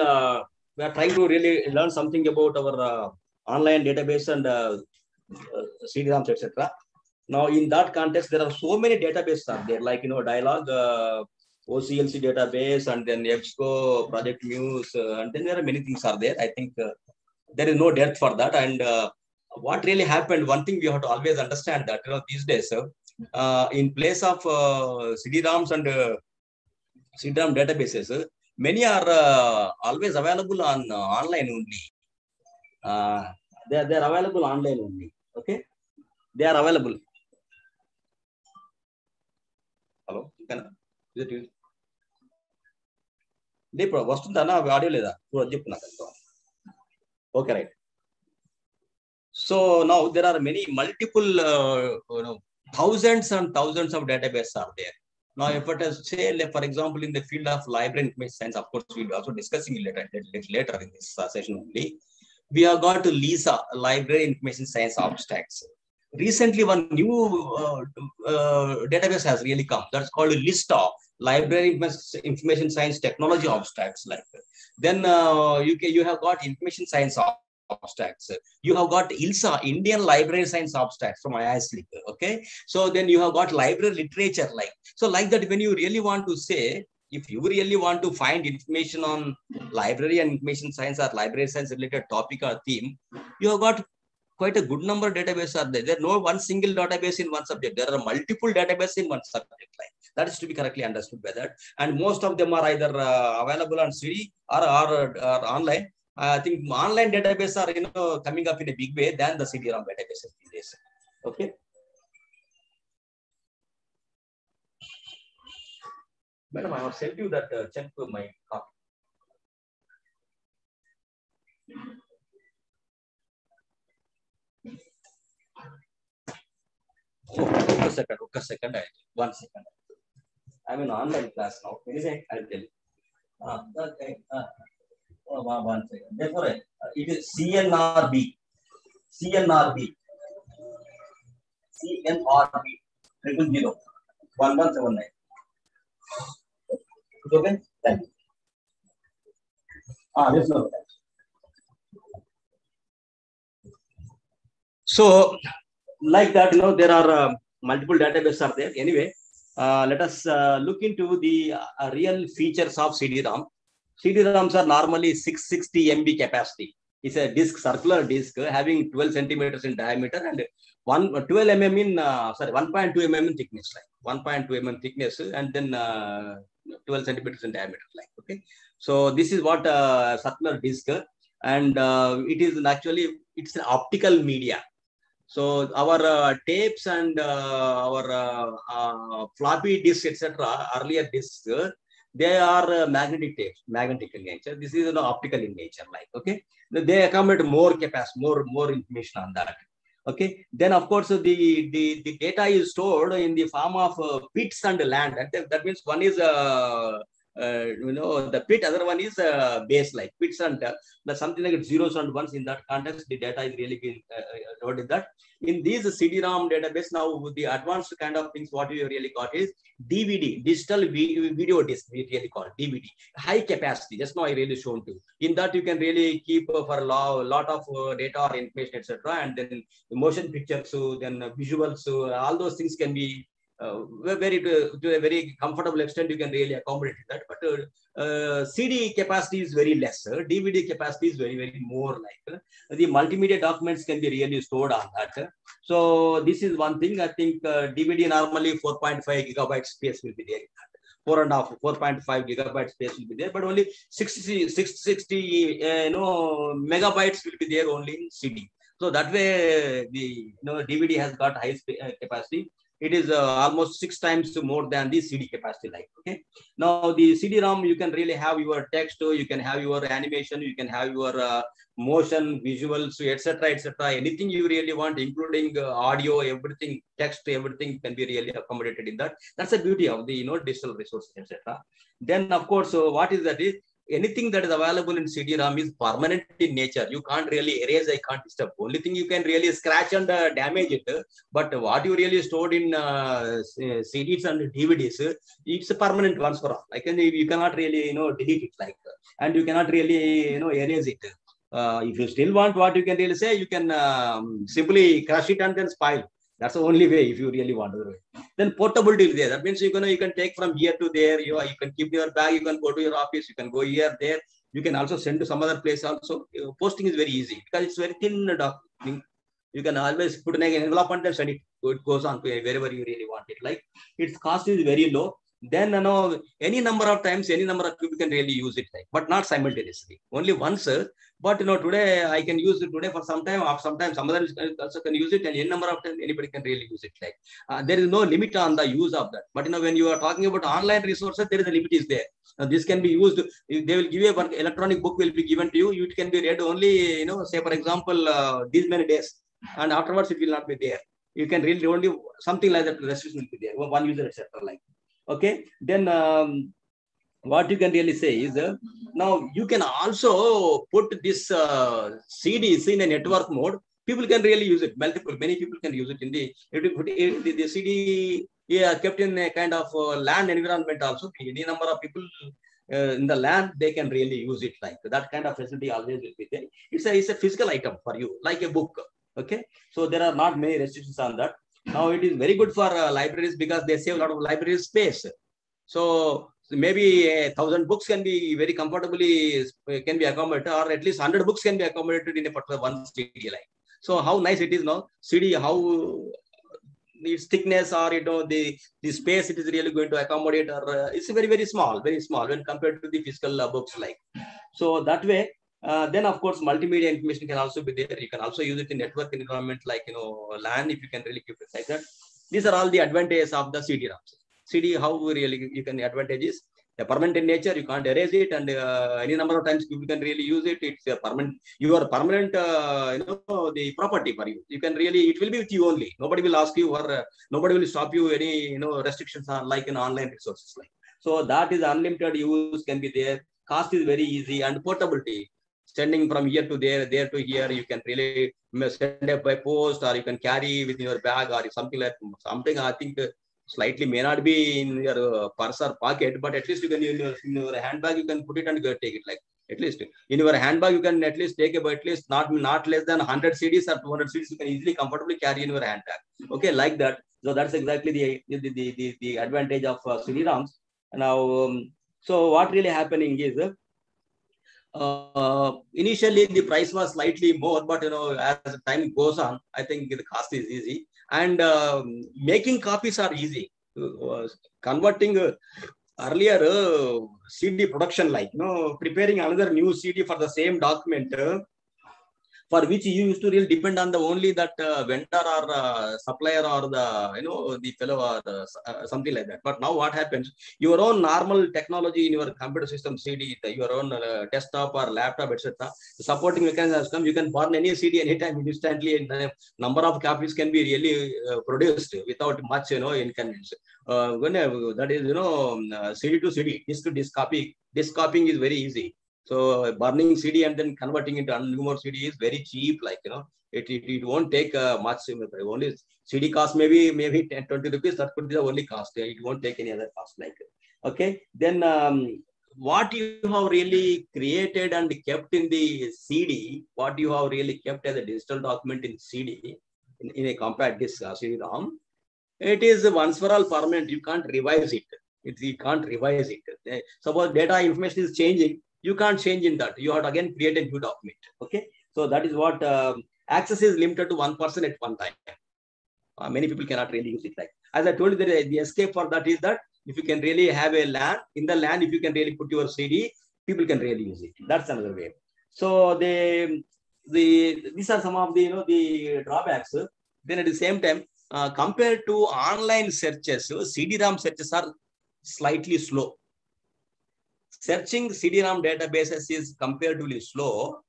we are trying to really learn something about our online database and uh, uh, etc. Now, in that context, there are so many databases are there, like, you know, Dialog, uh, OCLC database, and then EBSCO, Project Muse, uh, and then there are many things are there. I think there is no depth for that. And what really happened, one thing we have to always understand that, you know, these days, in place of uh, CD-ROMs and uh, CD-ROM databases, many are uh, always available on uh, online only. Uh, they, are, they are available online only. Okay, they are available. Hello, can is it you? ఇప్పుడు వస్తుందా నా audio లేదా ఇప్పుడు చెప్పు నాకు okay right so now there are many multiple thousands and thousands of databases are there. Now, if it is say, like, for example, in the field of library information science, of course, we'll be also discussing later, later, in this uh, session only. We have got to LISA, Library Information Science Abstracts. Recently, one new uh, uh, database has really come. That's called LISTA, Library Information Science Technology Abstracts. Like then, uh, you can, you have got Information Science abstracts. You have got ILSA, Indian Library Science Abstracts from IASLIC. Okay. So then you have got library literature like. So like that, when you really want to say, if you really want to find information on library and information science or library science related topic or theme, you have got quite a good number of databases are there. There are no one single database in one subject. There are multiple databases in one subject line. That is to be correctly understood by that. And most of them are either uh, available on CD or, or, or online. I think online database are you know coming up in a big way than the CD-ROM databases these days. Okay. Madam, I have sent you that uh, check to my copy. Oh, one second, one second, one second. I'm in online class now. Anyway, I'll tell you. Uh, okay. Oh, one second. Therefore, it is CNRB. CNRB. CNRB. Triple zero. One one seven nine. Okay? Thank you. Ah, yes, one. So, like that, you know, there are uh, multiple databases are there. Anyway, uh, let us uh, look into the uh, real features of CD-ROM. CD-ROMs are normally 660 MB capacity. It's a disk, circular disk having 12 centimeters in diameter and one 12 mm in uh, sorry 1.2 mm in thickness, like 1.2 mm thickness, and then uh, 12 centimeters in diameter, like okay. So this is what uh, circular disk, and uh, it is actually it's an optical media. So our uh, tapes and uh, our uh, uh, floppy disks, etc., earlier disks, they are uh, magnetic tapes, magnetic in nature. This is know, optical in nature, like okay. They accommodate more capacity, more more information on that. Okay. Then of course the the, the data is stored in the form of uh, pits and land. That, that means one is uh, uh, you know the pit, other one is uh, base like bits and uh, something like zeros and ones. In that context, the data is really being uh, stored that. In these CD-ROM database, now with the advanced kind of things, what we really got is DVD, digital video, disc, we really call DVD, high capacity. Just now I really shown to. In that you can really keep uh, for a lot, lot of uh, data or information, etc. And then the motion pictures, so then uh, visuals, so all those things can be uh, very to, to, a very comfortable extent. You can really accommodate that. But uh, uh, CD capacity is very less. DVD capacity is very very more like the multimedia documents can be really stored on that. So this is one thing. I think DVD normally 4.5 gigabyte space will be there. Four and a half, 4.5 gigabyte space will be there, but only 60, 60, 60 you know, megabytes will be there only in CD. So that way, the you know DVD has got high capacity it is uh, almost six times more than the CD capacity like, okay. Now the CD-ROM, you can really have your text, you can have your animation, you can have your uh, motion, visuals, etc., etc. Anything you really want, including uh, audio, everything, text, everything can be really accommodated in that. That's the beauty of the, you know, digital resources, etc. Then of course, what is that is, anything that is available in CD-ROM is permanent in nature. You can't really erase, I can't disturb. Only thing you can really scratch and uh, damage it. But what you really stored in uh, c- CDs and DVDs, uh, it's a permanent once for all. Like you cannot really, you know, delete it like, and you cannot really, you know, erase it. Uh, if you still want what you can really say, you can um, simply crush it and then spoil. That's the only way if you really want to do it. Then portability is there. That means you can you can take from here to there. You you can keep your bag. You can go to your office. You can go here there. You can also send to some other place also. Posting is very easy because it's very thin document. You can always put an envelope and send it. It goes on to wherever you really want it. Like its cost is very low. Then you know any number of times, any number of people can really use it, like, but not simultaneously. Only once. But you know, today I can use it today for some time. Or sometimes some others also can use it, and any number of times anybody can really use it. Like uh, there is no limit on the use of that. But you know, when you are talking about online resources, there is a limit is there. Now, this can be used. They will give you one electronic book will be given to you. It can be read only, you know, say for example, uh, these many days, and afterwards it will not be there. You can read only something like that. Restriction will be there. One user, etc. Like okay. Then um, what you can really say is uh, now you can also put this uh, CDs in a network mode. People can really use it. Multiple, many people can use it in the it, the, the CD yeah, kept in a kind of uh, LAN environment also. Any number of people uh, in the LAN they can really use it like that kind of facility always will be there. It's a it's a physical item for you like a book. Okay, so there are not many restrictions on that. Now it is very good for uh, libraries because they save a lot of library space. So maybe a thousand books can be very comfortably can be accommodated, or at least hundred books can be accommodated in a particular one CD line. So how nice it is now CD how its thickness or you know the the space it is really going to accommodate or uh, it's very very small very small when compared to the physical uh, books like. So that way uh, then of course multimedia information can also be there. You can also use it in network environment like you know LAN if you can really keep it like that. These are all the advantages of the CD-ROMs CD how really you can advantages the permanent in nature you can't erase it and uh, any number of times you can really use it it's a permanent you are permanent uh, you know the property for you. You can really it will be with you only. Nobody will ask you or uh, nobody will stop you any you know restrictions are like in online resources like. So that is unlimited use can be there. Cost is very easy and portability. Sending from here to there there to here you can really send it by post or you can carry with your bag or something like something i think uh, slightly may not be in your uh, purse or pocket, but at least you can in your, in your handbag you can put it and take it. Like at least in your handbag you can at least take about at least not not less than 100 CDs or 200 CDs you can easily comfortably carry in your handbag. Okay, like that. So that's exactly the the the, the, the advantage of uh, CD-ROMs. Now, um, so what really happening is. Uh, initially the price was slightly more, but you know as time goes on, I think the cost is easy and um, making copies are easy. Uh, converting uh, earlier uh, CD production, like you know, preparing another new CD for the same document, uh, for which you used to really depend on the only that uh, vendor or uh, supplier or the you know the fellow or uh, something like that. But now what happens? Your own normal technology in your computer system, CD, your own uh, desktop or laptop, etc. Supporting mechanism, has come. you can burn any CD anytime instantly, and the number of copies can be really uh, produced without much you know inconvenience. Uh, when uh, that is you know um, uh, CD to CD, disk to disk copy, disk copying is very easy. So burning CD and then converting into more CD is very cheap. Like you know, it it, it won't take uh, much. Only CD cost maybe maybe 10, 20 rupees. That could be the only cost. It won't take any other cost like. Okay. Then um, what you have really created and kept in the CD, what you have really kept as a digital document in CD, in, in a compact disk uh, CD-ROM, it is once for all permanent. You can't revise it. it you can't revise it. Suppose data information is changing you can't change in that. You have to again create a new document. Okay. So that is what um, access is limited to one person at one time. Uh, many people cannot really use it like. As I told you, the, the escape for that is that if you can really have a LAN, in the LAN, if you can really put your CD, people can really use it. That's another way. So the, the these are some of the, you know, the drawbacks. Then at the same time, uh, compared to online searches, CD-ROM searches are slightly slow searching CD-ROM databases is comparatively slow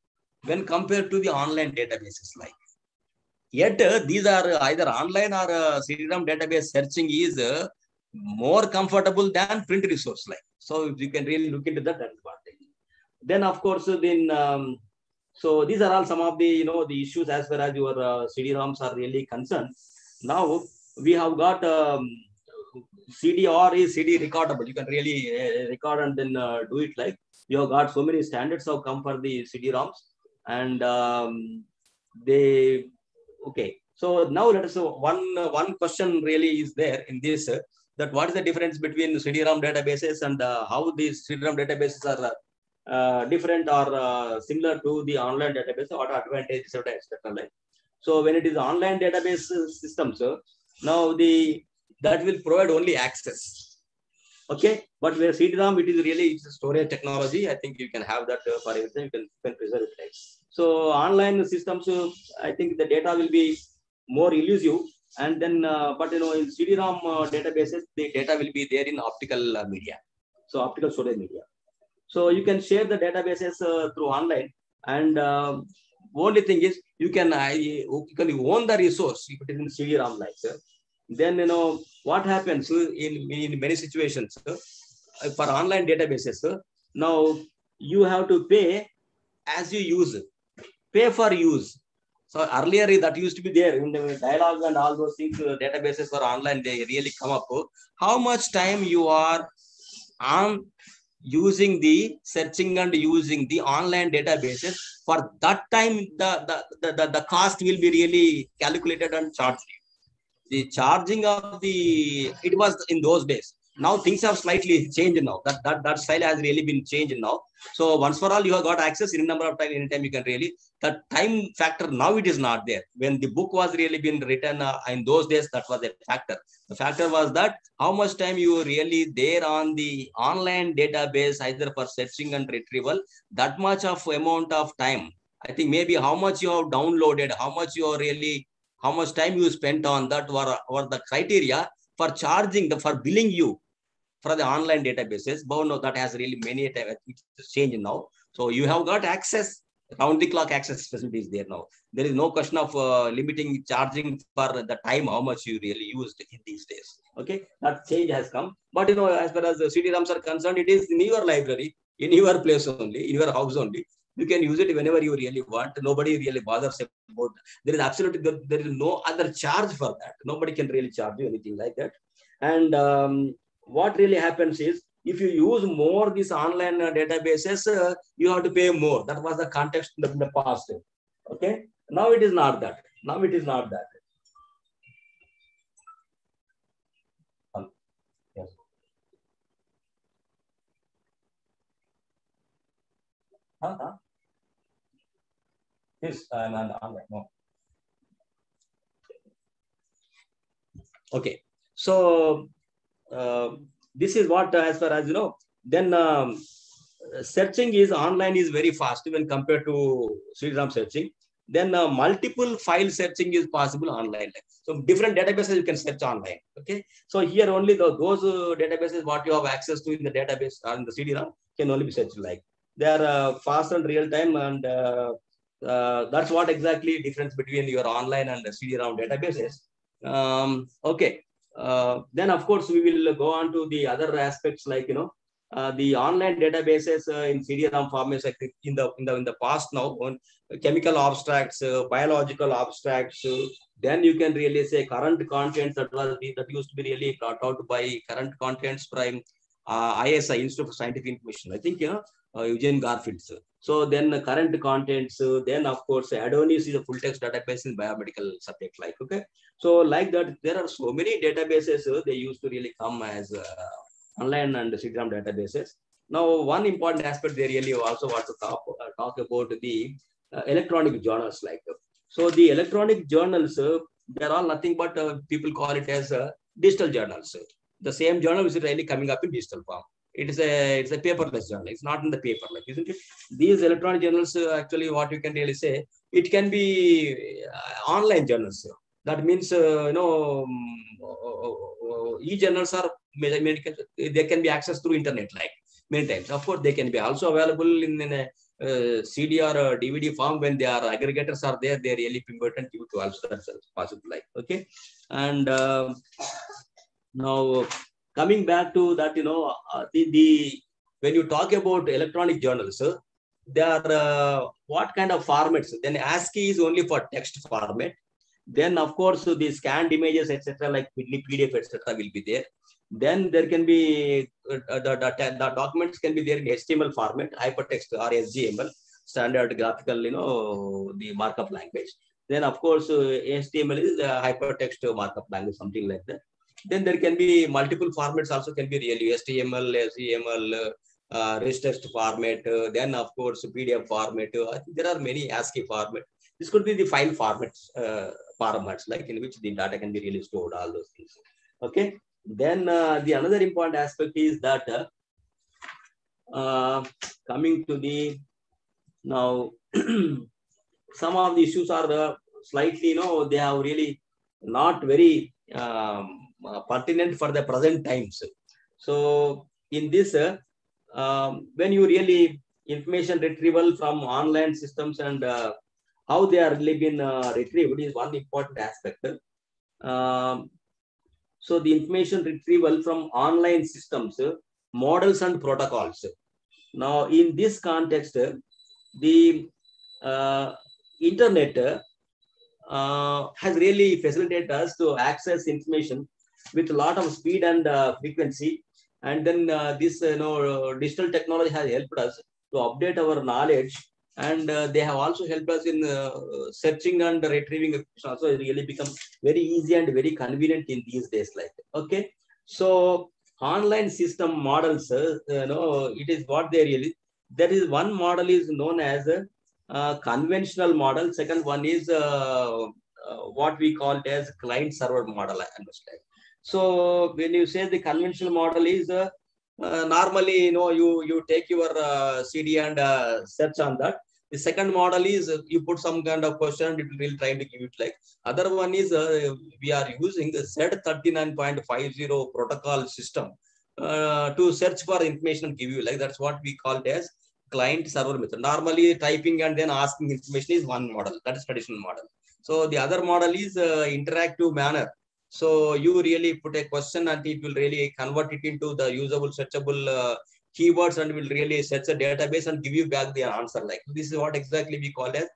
when compared to the online databases like. Yet uh, these are either online or uh, CD-ROM database searching is uh, more comfortable than print resource like. So you can really look into that advantage. then of course, then um, so these are all some of the you know the issues as far as your uh, CD-ROMs are really concerned. Now we have got um, CDR is CD recordable. You can really uh, record and then uh, do it like you have got so many standards have come for the CD-ROMs and um, they okay. So now let us uh, one uh, one question really is there in this uh, that what is the difference between CD-ROM databases and uh, how these CD-ROM databases are uh, different or similar to the online database, what advantages, etc. Like. So when it is online database systems, now the that will provide only access. Okay, but where CD-ROM, it is really it's a storage technology. I think you can have that uh, for everything. You can, you can preserve it. Like. So online systems, uh, I think the data will be more elusive. And then, uh, but you know, in CD-ROM uh, databases, the data will be there in optical media. So optical storage media. So you can share the databases through online. And only thing is you can uh, you can own the resource if it is in CD-ROM like. Then you know what happens in, in many situations for online databases. now you have to pay as you use. Pay for use. So earlier that used to be there in the Dialog and all those things. Databases for online they really come up. How much time you are on using the searching and using the online databases for that time the the, the, the, the cost will be really calculated and charged the charging of the it was in those days. Now things have slightly changed now. That that, that style has really been changed now. So once for all you have got access in number of time anytime you can really the time factor now it is not there. When the book was really been written uh, in those days that was a factor. The factor was that how much time you were really there on the online database either for searching and retrieval that much of amount of time. I think maybe how much you have downloaded how much you are really how much time you spent on that were, were the criteria for charging the for billing you for the online databases? But no that has really many times changed now. So you have got access round the clock access facilities there now. There is no question of uh, limiting charging for the time how much you really used in these days. Okay? That change has come. But you know as far as the cd-roms are concerned it is in your library in your place only in your house only you can use it whenever you really want. Nobody really bothers about there is absolutely there, is no other charge for that. Nobody can really charge you anything like that. And um, what really happens is if you use more these online uh, databases uh, you have to pay more. That was the context in the, in the past. Okay? Now it is not that. Now it is not that. Um, yes. Yes, I'm on online. No. Okay, so uh, this is what, uh, as far as you know, then um, searching is online is very fast when compared to CD-ROM searching. Then uh, multiple file searching is possible online. So different databases you can search online. Okay, so here only the, those uh, databases what you have access to in the database or in the CD-ROM can only be searched like. They are uh, fast and real time and uh, that's what exactly difference between your online and CD-ROM databases. Um, okay, uh, then of course we will go on to the other aspects like you know uh, the online databases uh, in CD-ROM formats like in the in the in the past now on chemical abstracts, uh, biological abstracts. uh, then you can really say current contents that was that used to be really brought out by current contents prime ISI Institute of Scientific Information. I think you know Eugene Garfield. sir. So then the current contents, uh, then of course Adonis is a full text database in biomedical subject like, okay. So like that, there are so many databases, uh, they used to really come as uh, online and CD-ROM databases. Now, one important aspect they really also want to talk, talk about the electronic journals like. So the electronic journals, they're all nothing but people call it as digital journals. The same journal is really coming up in digital form it is a it's a paperless journal it's not in the paper like isn't it? These electronic journals uh, actually what you can really say it can be uh, online journals. That means uh, you know um, e-journals are they can be accessed through internet like many times. Of course they can be also available in, in a uh, cd or dvd form when they are aggregators are there they're really important you to also that's possible like okay? And um, now coming back to that, you know, uh, the, the when you talk about electronic journals, uh, they are uh, what kind of formats? Then ASCII is only for text format. Then of course the scanned images, etc., like PDF, etc., will be there. Then there can be uh, the, the, the documents can be there in HTML format, hypertext or SGML, standard graphical, you know, the markup language. Then of course uh, HTML is the hypertext markup language, something like that. Then there can be multiple formats also can be really HTML, SGML, uh, rich text format, uh, then of course PDF format. Uh, I think there are many ASCII format. This could be the file formats, uh, formats like in which the data can be really stored, all those things. Okay. Then uh, the another important aspect is that uh, uh, coming to the now some of the issues are slightly, you know, they have really not very um, pertinent for the present times. So in this, uh, um, when you really information retrieval from online systems and uh, how they are really been uh, retrieved is one important aspect. Um, so the information retrieval from online systems, uh, models and protocols. Now in this context, uh, the uh, internet uh, has really facilitated us to access information with a lot of speed and uh, frequency. And then uh, this you know digital technology has helped us to update our knowledge, and uh, they have also helped us in searching and retrieving. Also, it really become very easy and very convenient in these days. Like okay, so online system models, you know, it is what they really. There is one model is known as a conventional model. Second one is uh, uh, what we call it as client server model. I understand. So when you say the conventional model is uh, uh, normally, you know, you you take your uh, CD and uh, search on that. The second model is uh, you put some kind of question, and it will try to give it like. Other one is uh, we are using the Z39.50 protocol system to search for information and give you like that's what we call as client server method. Normally typing and then asking information is one model. That is traditional model. So the other model is interactive manner. So you really put a question and it will really convert it into the usable, searchable uh, keywords and will really search a database and give you back the answer. Like this is what exactly we call as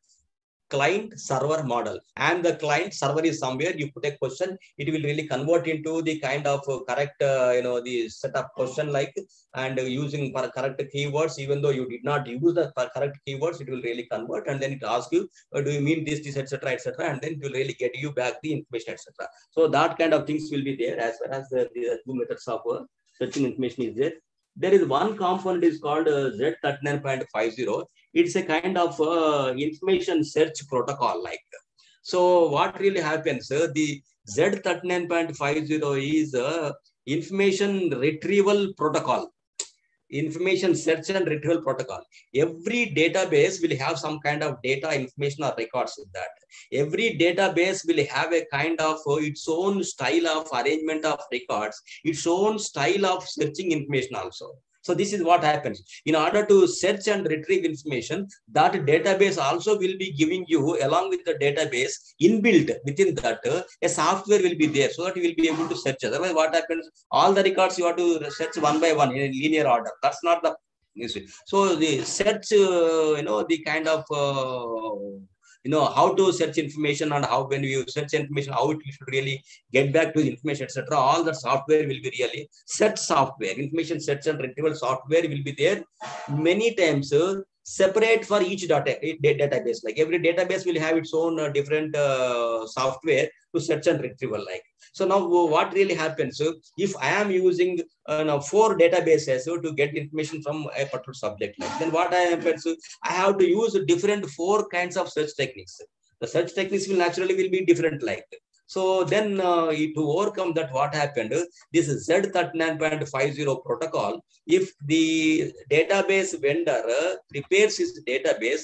client server model. And the client server is somewhere you put a question it will really convert into the kind of uh, correct uh, you know the setup question like and using for correct keywords even though you did not use the correct keywords it will really convert and then it asks you uh, do you mean this this etc etc and then it will really get you back the information etc so that kind of things will be there as far as the, the two methods of uh, searching information is there. There is one component is called uh, Z39.50. It's a kind of uh, information search protocol like. So what really happens, uh, the Z39.50 is uh, information retrieval protocol. Information search and retrieval protocol. Every database will have some kind of data information or records in that. Every database will have a kind of uh, its own style of arrangement of records, its own style of searching information also. So this is what happens. In order to search and retrieve information, that database also will be giving you, along with the database, inbuilt within that, a software will be there so that you will be able to search. Otherwise, what happens? All the records you have to search one by one in linear order. That's not the. So the search, uh, you know, the kind of uh, you know how to search information and how when you search information how it should really get back to information etc all the software will be really search software. Information search and retrieval software will be there many times uh, separate for each data database. Like every database will have its own uh, different uh, software to search and retrieval like so now what really happens? Uh, if i am using uh, now four databases to get information from a particular subject like then what i happens? I have to use different four kinds of search techniques. The search techniques will naturally will be different like. So then uh, to overcome that what happened? This z39.50 protocol if the database vendor uh, prepares his database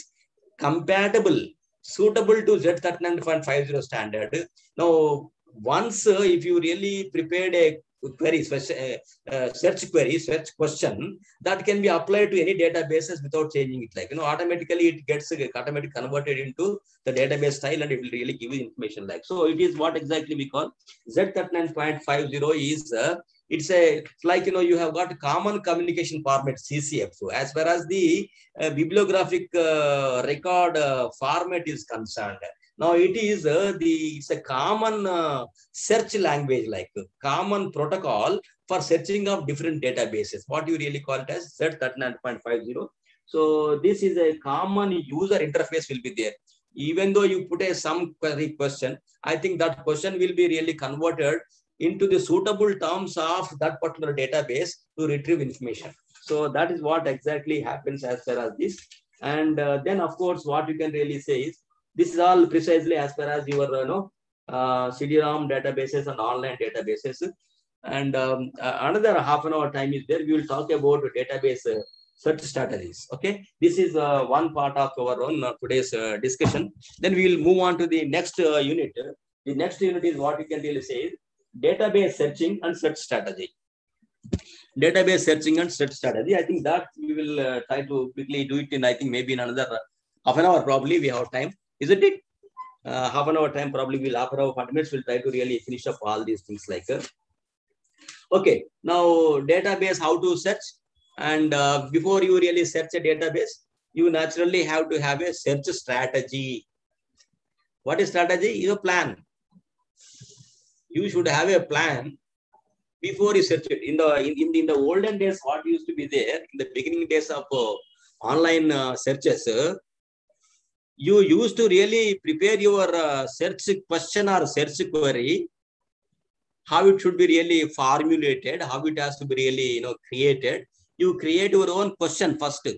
compatible suitable to z39.50 standard now once uh, if you really prepared a query uh, uh, search query search question that can be applied to any databases without changing it. Like you know automatically it gets uh, automatically converted into the database style and it will really give you information. Like so it is what exactly we call z39.50 is uh, it's a like you know you have got common communication format ccf so as far as the uh, bibliographic record format is concerned now it is uh, the it's a common uh, search language like common protocol for searching of different databases what you really call it as z 39.50 so this is a common user interface will be there even though you put a some query question i think that question will be really converted into the suitable terms of that particular database to retrieve information. So that is what exactly happens as far as this. And uh, then, of course, what you can really say is this is all precisely as far as your uh, know, uh, CD-ROM databases and online databases. And um, uh, another half an hour time is there. We will talk about database uh, search strategies. Okay, this is uh, one part of our own uh, today's uh, discussion. Then we will move on to the next uh, unit. The next unit is what you can really say is database searching and search strategy. Database searching and search strategy. I think that we will try to quickly do it in, I think maybe in another half an hour, probably we have time. Isn't it? Uh, half an hour time, probably we'll half an hour, 40 minutes, we'll try to really finish up all these things like. Uh, okay, now database, how to search. And uh, before you really search a database, you naturally have to have a search strategy. What is strategy? Is a plan you should have a plan before you search it. In the in, in, in the olden days, what used to be there in the beginning days of uh, online uh, searches, uh, you used to really prepare your uh, search question or search query, how it should be really formulated, how it has to be really you know created. You create your own question first.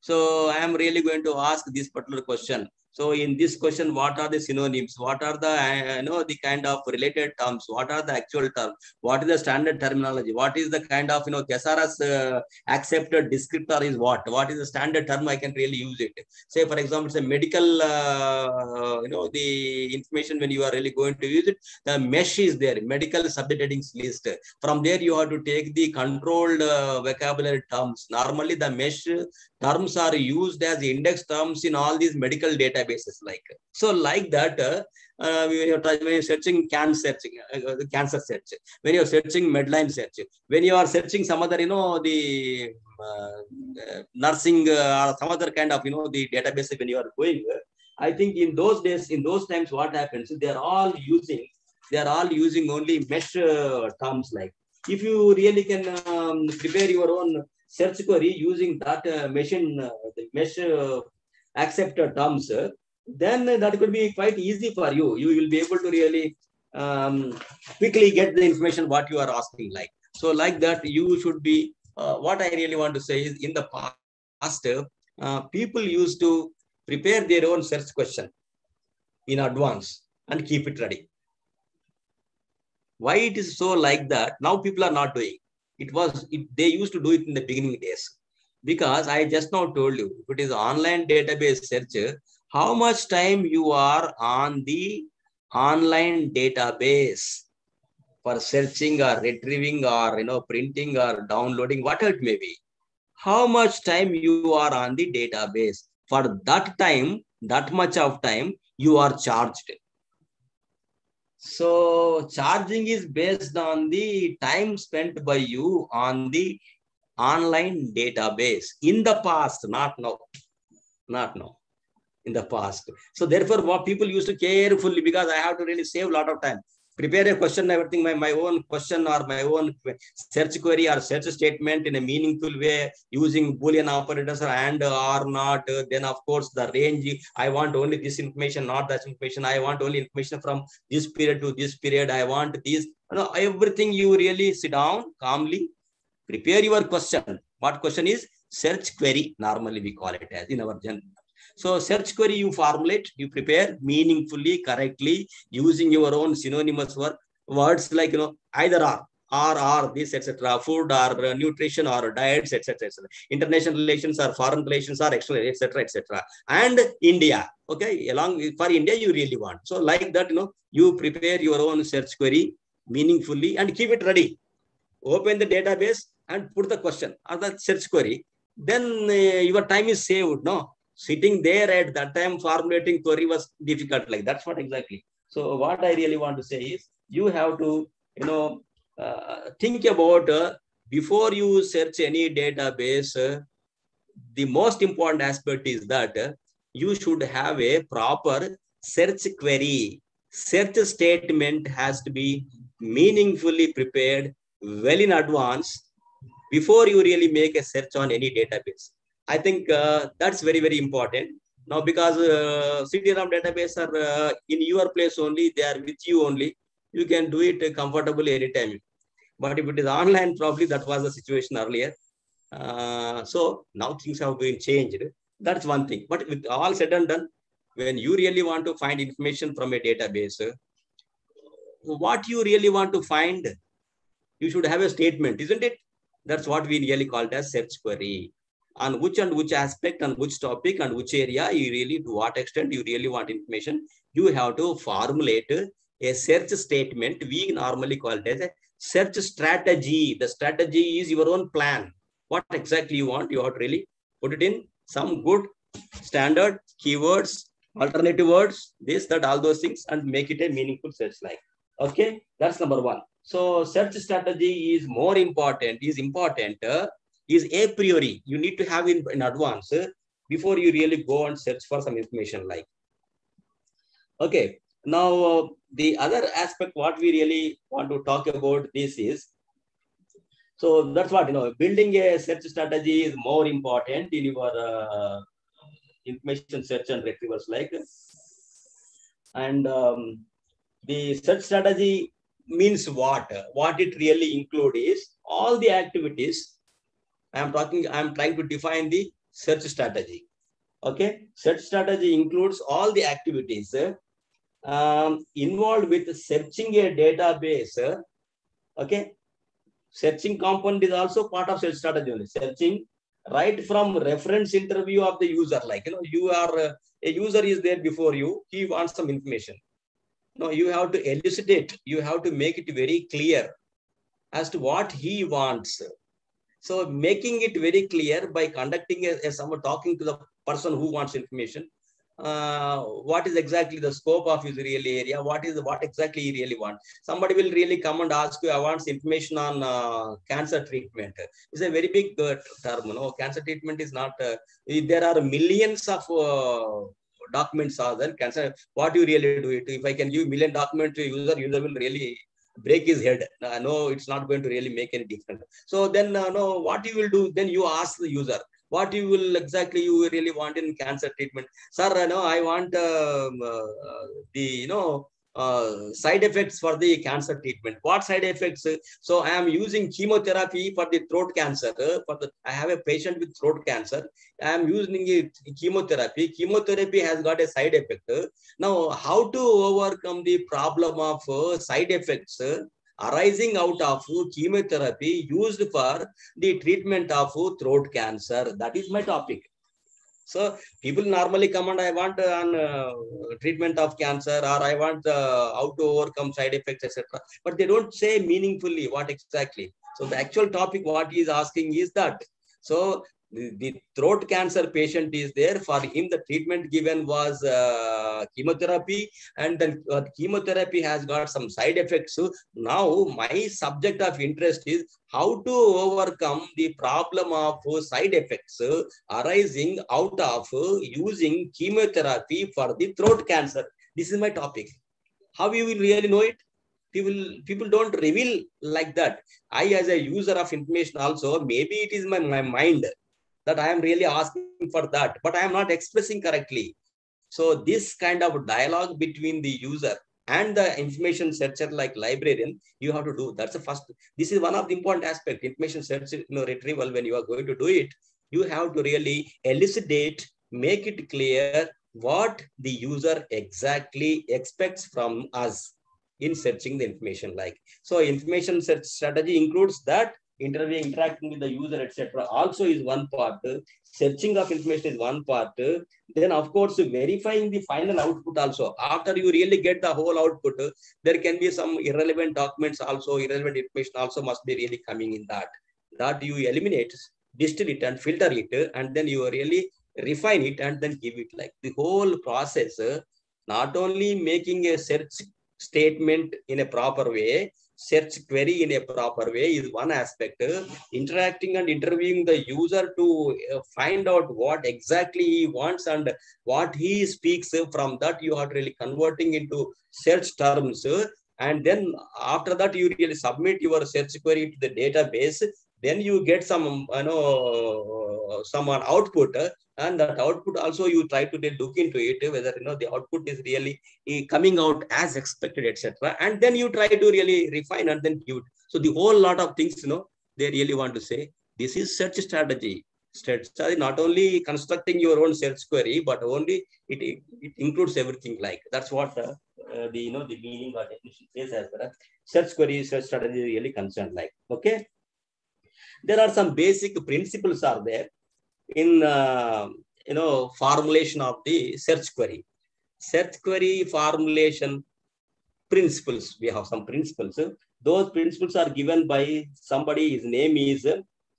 So I am really going to ask this particular question. So in this question, what are the synonyms? What are the, uh, you know, the kind of related terms? What are the actual terms? What is the standard terminology? What is the kind of, you know, thesaurus uh, accepted descriptor is what? What is the standard term I can really use it? Say, for example, it's a medical, uh, you know, the information when you are really going to use it, the mesh is there, medical subject headings list. From there, you have to take the controlled uh, vocabulary terms. Normally, the mesh terms are used as index terms in all these medical databases like so like that uh, uh, when, you're, when you're searching cancer searching uh, cancer search when you're searching medline search when you are searching some other you know the uh, nursing or some other kind of you know the database when you are going i think in those days in those times what happens they are all using they are all using only mesh terms like if you really can um, prepare your own search query using that uh, machine uh, the mesh uh, accepted terms, then that could be quite easy for you. You will be able to really um, quickly get the information what you are asking like. So like that, you should be, what I really want to say is in the past, people used to prepare their own search question in advance and keep it ready. Why it is so like that? Now people are not doing it was it, they used to do it in the beginning days because i just now told you if it is online database search how much time you are on the online database for searching or retrieving or you know printing or downloading whatever it may be. How much time you are on the database? For that time that much of time you are charged. So charging is based on the time spent by you on the online database in the past, not now, not now, in the past. So therefore, what people used to carefully because I have to really save a lot of time. Prepare a question, everything, my, my own question or my own search query or search statement in a meaningful way using Boolean operators and or not. Then, of course, the range, I want only this information, not that information. I want only information from this period to this period. I want this. You know, everything you really sit down calmly, prepare your question. What question is? Search query, normally we call it as in our general so search query you formulate, you prepare meaningfully, correctly, using your own synonymous word, words like, you know, either or, or, or, this, etc., food or uh, nutrition or diets, etc., etc., international relations or foreign relations or external, etc., etc., and India. Okay, along for India, you really want. So like that, you know, you prepare your own search query meaningfully and keep it ready. Open the database and put the question or the search query. Then uh, your time is saved. No, sitting there at that time formulating query was difficult like that's what exactly so what i really want to say is you have to you know uh, think about uh, before you search any database, uh, the most important aspect is that uh, you should have a proper search query. Search statement has to be meaningfully prepared well in advance before you really make a search on any database. I think uh, that's very, very important. Now, because uh, CD-ROM database are uh, in your place only, they are with you only, you can do it comfortably anytime. But if it is online, probably that was the situation earlier. Uh, so now things have been changed. That's one thing. But with all said and done, when you really want to find information from a database, what you really want to find, you should have a statement, isn't it? That's what we really called as search query. On which and which aspect and which topic and which area you really, to what extent you really want information, you have to formulate a search statement. We normally call it as a search strategy. The strategy is your own plan. What exactly you want, you have to really put it in some good standard keywords, alternative words, this, that, all those things, and make it a meaningful search like. Okay, that's number one. So search strategy is more important, is important, uh, is a priori. You need to have in, in advance uh, before you really go and search for some information like. Okay, now uh, the other aspect what we really want to talk about this is, so that's what, you know, building a search strategy is more important in your uh, information search and retrievals like. And um, the search strategy means what? What it really include is all the activities. I am talking, I am trying to define the search strategy. Okay, search strategy includes all the activities um, involved with searching a database. Okay, searching component is also part of search strategy only. Searching right from reference interview of the user, like you know, you are a user is there before you, he wants some information. No, you have to elucidate, you have to make it very clear as to what he wants. So making it very clear by conducting a, a someone talking to the person who wants information, uh, what is exactly the scope of his real area, what is what exactly he really wants. Somebody will really come and ask you, I want information on uh, cancer treatment. It's a very big uh, term, you know, cancer treatment is not, uh, there are millions of uh, documents are there. Cancer, what you really do it. If I can give million document to user, user will really break his head. Uh, no, it's not going to really make any difference. So then, uh, no, what you will do? Then you ask the user, what you will exactly you really want in cancer treatment. Sir, know I want um, uh, the you know uh, side effects for the cancer treatment. What side effects? So I am using chemotherapy for the throat cancer. For the I have a patient with throat cancer. I am using chemotherapy. Chemotherapy has got a side effect. Now, how to overcome the problem of uh, side effects arising out of chemotherapy used for the treatment of throat cancer? That is my topic. So people normally come and I want on uh, treatment of cancer or I want uh, how to overcome side effects, etc. But they don't say meaningfully what exactly. So the actual topic what he is asking is that. So the, throat cancer patient is there. For him, the treatment given was uh, chemotherapy, and then uh, chemotherapy has got some side effects. So now my subject of interest is how to overcome the problem of side effects arising out of using chemotherapy for the throat cancer. This is my topic. How you will really know it? People, people don't reveal like that. I, as a user of information, also maybe it is my, my mind that I am really asking for that, but I am not expressing correctly. So this kind of dialogue between the user and the information searcher like librarian, you have to do. That's the first. This is one of the important aspect. Information search you know, retrieval, when you are going to do it, you have to really elucidate, make it clear what the user exactly expects from us in searching the information like. So information search strategy includes that interacting with the user, etc. also is one part. Searching of information is one part. Then, of course, verifying the final output also. After you really get the whole output, there can be some irrelevant documents also, irrelevant information also must be really coming in that. That you eliminate, distill it and filter it, and then you really refine it and then give it like the whole process, not only making a search statement in a proper way, search query in a proper way is one aspect. Interacting and interviewing the user to uh, find out what exactly he wants and what he speaks from that you are really converting into search terms. And then after that, you really submit your search query to the database. Then you get some, you know, some output, and that output also you try to look into it whether you know the output is really eh, coming out as expected, etc. And then you try to really refine and then give. it So the whole lot of things, you know, they really want to say this is search strategy. Search strategy not only constructing your own search query, but only it, it includes everything like that's what uh, uh, the you know the meaning or definition says as far as search query search strategy really concerned like okay there are some basic principles are there in uh, you know formulation of the search query. Search query formulation principles. We have some principles. Those principles are given by somebody his name is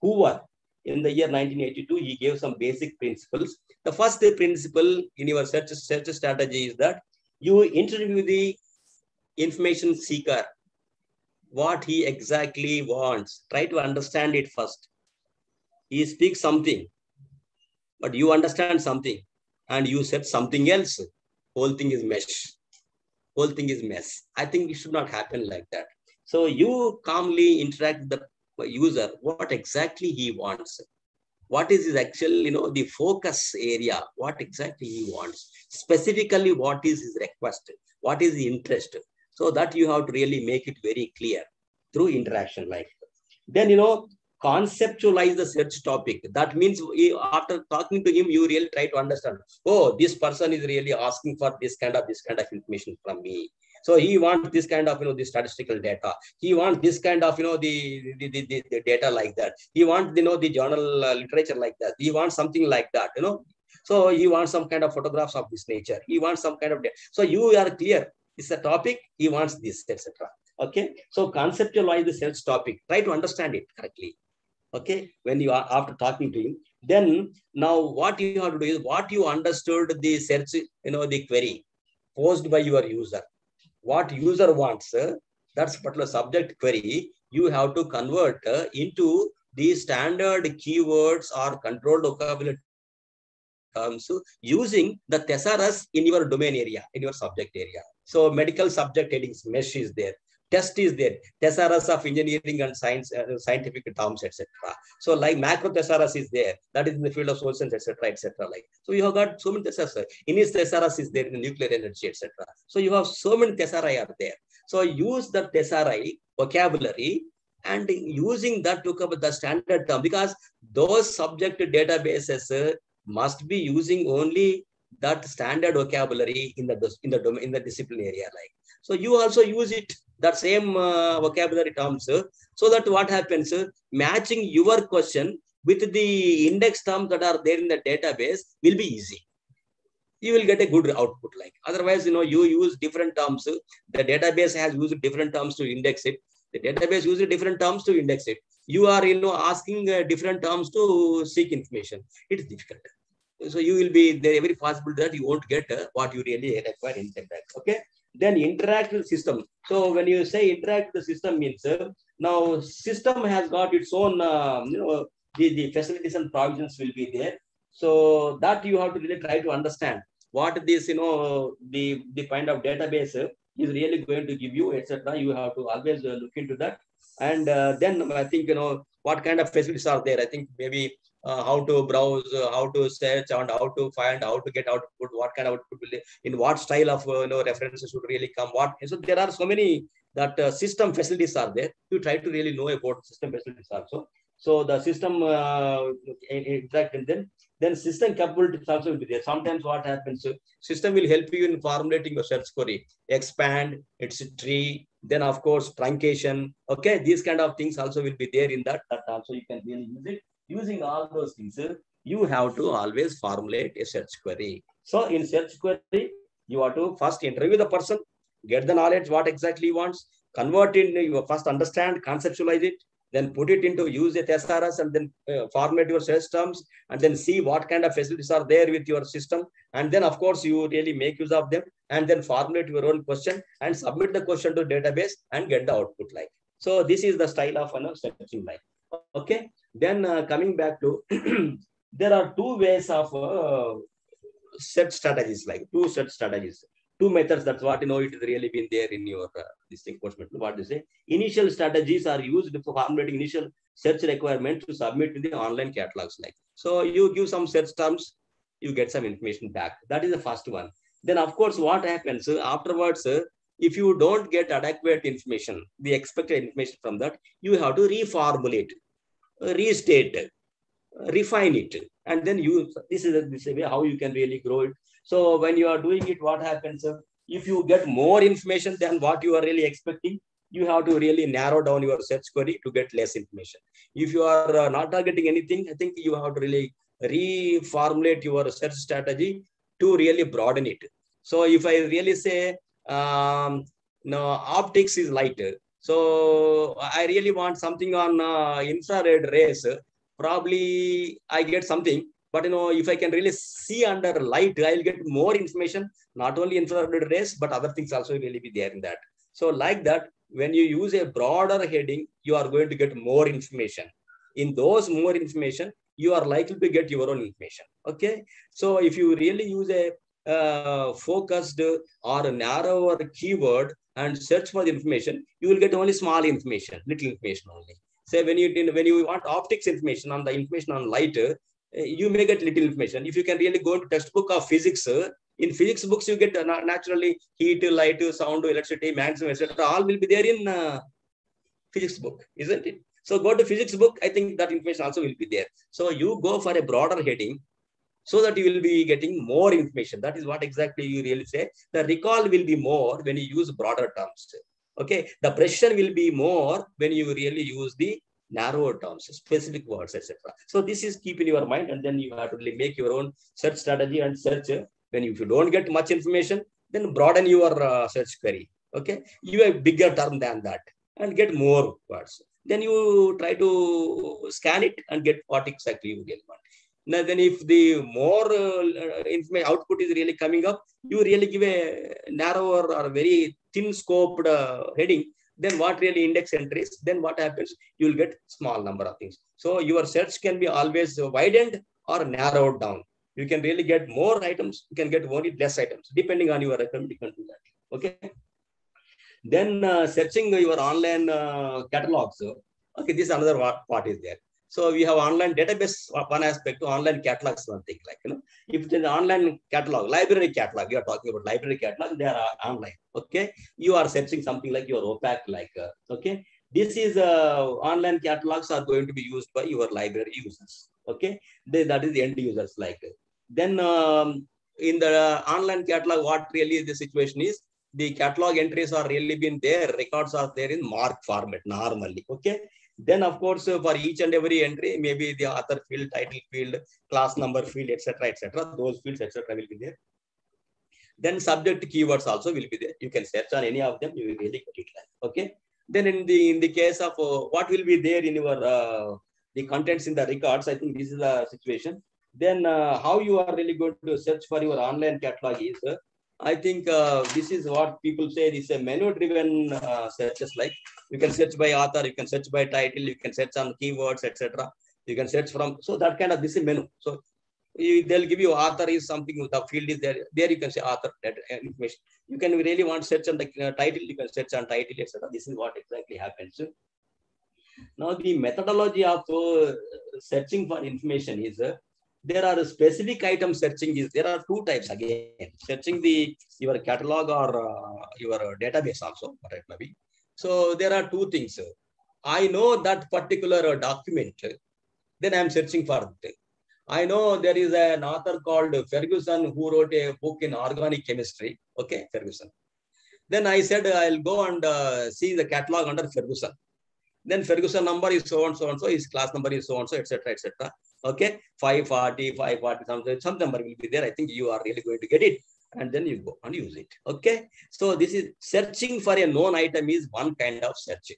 hoover. In the year 1982 he gave some basic principles. The first principle in your search search strategy is that you interview the information seeker what he exactly wants. Try to understand it first. He speaks something but you understand something and you said something else. Whole thing is mesh. Whole thing is mess. I think it should not happen like that. So you calmly interact with the user. What exactly he wants? What is his actual you know the focus area? What exactly he wants? Specifically what is his request? What is the interest? So that you have to really make it very clear through interaction like then you know conceptualize the search topic. That means after talking to him you really try to understand oh this person is really asking for this kind of this kind of information from me. So he wants this kind of you know the statistical data. He wants this kind of you know the the, the, the, data like that. He wants you know the journal uh, literature like that. He wants something like that you know. So he wants some kind of photographs of this nature. He wants some kind of da- so you are clear. It's a topic. He wants this etc okay? So conceptualize the search topic. Try to understand it correctly okay when you are after talking to him then now what you have to do is what you understood the search you know the query posed by your user. What user wants uh, that's particular subject query you have to convert uh, into the standard keywords or controlled vocabulary terms using the thesaurus in your domain area in your subject area. So medical subject headings mesh is there test is there. Thesaurus of engineering and science uh, scientific terms etc so like macro thesaurus is there. That is in the field of social science etc etc like. So you have got so many thesaurus INIS thesaurus is there in the nuclear energy etc so you have so many thesauri are there. So use the thesauri vocabulary and using that to cover the standard term because those subject databases must be using only that standard vocabulary in the in the domain in the discipline area like. So you also use it that same uh, vocabulary terms so that what happens matching your question with the index terms that are there in the database will be easy. You will get a good output like otherwise you know you use different terms. The database has used different terms to index it. The database uses different terms to index it. You are you know asking uh, different terms to seek information. It's difficult. So you will be there every possible that you won't get uh, what you really require in the that okay then interact with system. So when you say interact with the system means uh, now system has got its own um, you know the, the facilities and provisions will be there. So that you have to really try to understand what this you know the the kind of database uh, is really going to give you etc you have to always uh, look into that. And uh, then i think you know what kind of facilities are there? I think maybe uh, how to browse, uh, how to search, and how to find, how to get output, what kind of output will, in what style of uh, you know references should really come. What so there are so many that uh, system facilities are there. You try to really know about system facilities also. So the system uh, interact and then then system capabilities also will be there. Sometimes what happens, uh, system will help you in formulating your search query, expand its tree, then of course truncation. Okay, these kind of things also will be there in that. That also you can really use it using all those things, you have to always formulate a search query. So in search query, you have to first interview the person, get the knowledge, what exactly he wants, convert it, you first understand, conceptualize it, then put it into use a thesaurus and then uh, format your search terms and then see what kind of facilities are there with your system. And then of course, you really make use of them and then formulate your own question and submit the question to database and get the output like. So this is the style of you know, searching like. Okay. Then uh, coming back to, there are two ways of uh, set strategies like two set strategies two methods. That's what you know it has really been there in your uh, this thing postment what you say? Initial strategies are used for formulating initial search requirements to submit to the online catalogs like. So you give some search terms you get some information back. That is the first one. Then of course what happens uh, afterwards uh, if you don't get adequate information the expected information from that you have to reformulate restate refine it. And then you this is, this is way how you can really grow it. So when you are doing it what happens if you get more information than what you are really expecting you have to really narrow down your search query to get less information. If you are uh, not targeting anything i think you have to really reformulate your search strategy to really broaden it. So if i really say um no optics is lighter so i really want something on uh, infrared rays probably I get something. But you know, if I can really see under light, I'll get more information, not only infrared rays, but other things also really be there in that. So like that, when you use a broader heading, you are going to get more information. In those more information, you are likely to get your own information. Okay. So if you really use a uh, focused or narrower keyword and search for the information, you will get only small information, little information only. Say when you when you want optics information on the information on light uh, you may get little information. If you can really go into textbook of physics uh, in physics books you get uh, naturally heat light sound electricity magnetism etc all will be there in uh, physics book isn't it? So go to physics book i think that information also will be there. So you go for a broader heading so that you will be getting more information that is what exactly you really say the recall will be more when you use broader terms Okay, the precision will be more when you really use the narrower terms, specific words, etc. So this is keep in your mind, and then you have to really make your own search strategy and search. When if you don't get much information, then broaden your uh, search query. Okay, you have bigger term than that and get more words. Then you try to scan it and get what exactly you really want. Now, then if the more uh, information output is really coming up, you really give a narrower or very thin scoped uh, heading, then what really index entries, then what happens? You will get small number of things. So your search can be always widened or narrowed down. You can really get more items, you can get only less items, depending on your can do that. Okay. Then uh, searching your online uh, catalogs. Okay, this is another part is there. So we have online database, one aspect online catalogs, one thing like, you know, if it's an online catalog, library catalog, you are talking about library catalog, they are online, okay? You are searching something like your OPAC, like, uh, okay? This is uh, online catalogs are going to be used by your library users, okay? They, that is the end users like. Then um, in the online catalog, what really the situation is, the catalog entries are really been there, records are there in MARC format normally, okay? Then, of course, for each and every entry, maybe the author field, title field, class number field, etc., etc. Those fields, etc., will be there. Then subject keywords also will be there. You can search on any of them. You will really get it. Okay. Then in the in the case of uh, what will be there in your uh, the contents in the records, I think this is the situation. Then uh, how you are really going to search for your online catalog is I think uh, this is what people say. Is a menu-driven uh, searches. Like you can search by author, you can search by title, you can search on keywords, etc. You can search from so that kind of this is menu. So you, they'll give you author is something. The field is there. There you can say author that information. You can really want search on the uh, title. You can search on title, etc. This is what exactly happens. Now the methodology of uh, searching for information is there are specific item searching is there are two types again. Searching the your catalog or uh, your database also what it may be so there are two things. I know that particular document then i'm searching for it. I know there is an author called ferguson who wrote a book in organic chemistry okay ferguson. Then i said i'll go and uh, see the catalog under ferguson. Then ferguson number is so and so and so his class number is so and so etc etc okay 540 540 something some number will be there. I think you are really going to get it. And then you go and use it. Okay? So this is searching for a known item is one kind of searching.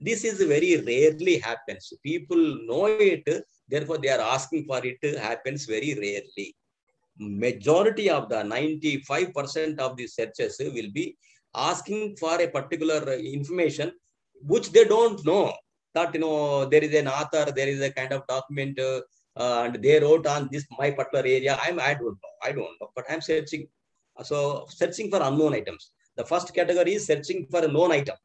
This is very rarely happens. People know it therefore they are asking for it happens very rarely. Majority of the 95% of the searches will be asking for a particular information which they don't know that you know there is an author there is a kind of document uh, and they wrote on this my particular area. I'm i don't know. I don't know. But i'm searching. So searching for unknown items. The first category is searching for a known item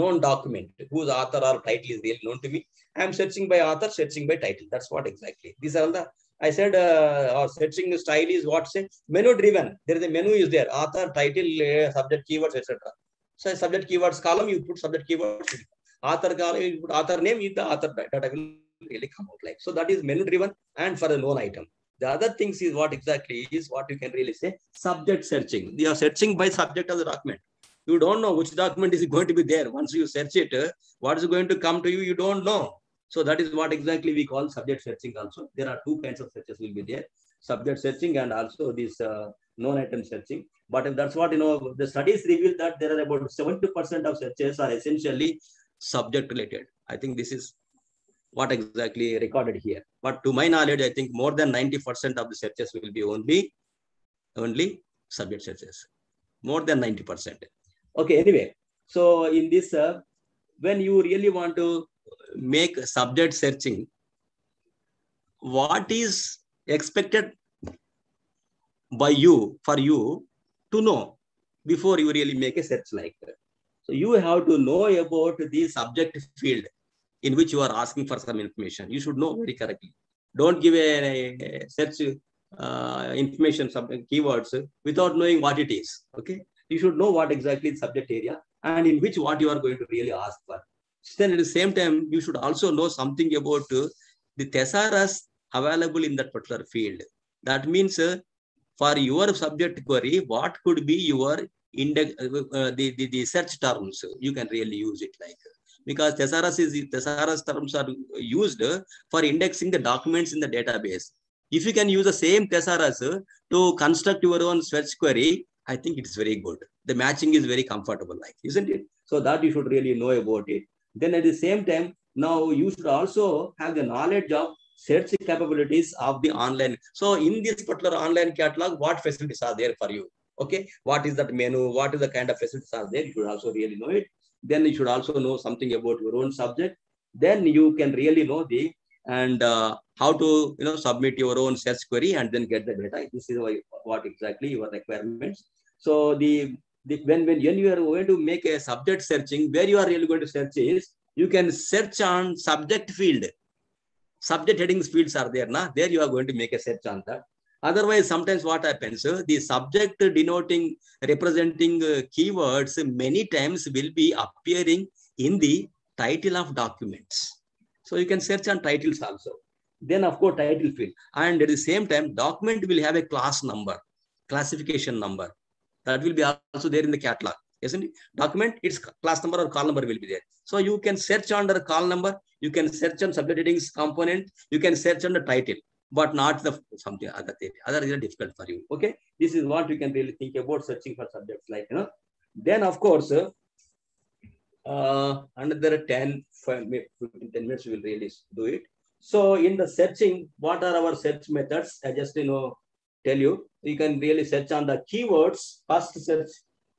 known document whose author or title is really known to me. I'm searching by author searching by title. That's what exactly. These are all the I said uh, our searching style is what say menu driven. There is a menu is there. Author, title, uh, subject, keywords, etc. So subject keywords column you put subject keywords. Author put author name. If the author data will really come out like so. That is menu driven and for a known item. The other things is what exactly is what you can really say subject searching. You are searching by subject of the document. You don't know which document is going to be there. Once you search it, what is going to come to you, you don't know. So that is what exactly we call subject searching also. There are two kinds of searches will be there. Subject searching and also this uh, known item searching. But that's what, you know, the studies reveal that there are about 70% of searches are essentially subject related. I think this is what exactly recorded here. But to my knowledge, I think more than 90% of the searches will be only, only subject searches. More than 90%. Okay, anyway. So in this, uh, when you really want to make subject searching, what is expected by you, for you to know before you really make a search like that. So you have to know about the subject field in which you are asking for some information. You should know very correctly. Don't give a, a search uh, information, some keywords without knowing what it is. Okay. You should know what exactly the subject area and in which what you are going to really ask for. Then at the same time, you should also know something about uh, the thesaurus available in that particular field. That means uh, for your subject query, what could be your index, uh, uh, the, the, the search terms? You can really use it like because thesaurus is thesaurus terms are used for indexing the documents in the database. If you can use the same thesaurus to construct your own search query, I think it's very good. The matching is very comfortable, like isn't it? So that you should really know about it. Then at the same time, now you should also have the knowledge of search capabilities of the online. So in this particular online catalog, what facilities are there for you? Okay, what is that menu? What is the kind of facilities are there? You should also really know it. Then you should also know something about your own subject. Then you can really know the and uh, how to you know submit your own search query and then get the data. This is what exactly your requirements. So the, the when, when when you are going to make a subject searching, where you are really going to search is you can search on subject field. Subject headings fields are there now. There you are going to make a search on that. Otherwise, sometimes what happens, uh, the subject denoting, representing uh, keywords many times will be appearing in the title of documents. So you can search on titles also. Then of course, title field. And at the same time, document will have a class number, classification number. That will be also there in the catalog. Isn't it? Document, its class number or call number will be there. So you can search under call number, you can search on subject headings component, you can search on the title but not the something other thing. Other is difficult for you. Okay, this is what you can really think about searching for subjects like you know. Then of course, uh, another 10, 5, 10 minutes we will really do it. So in the searching, what are our search methods? I just you know tell you. You can really search on the keywords. First search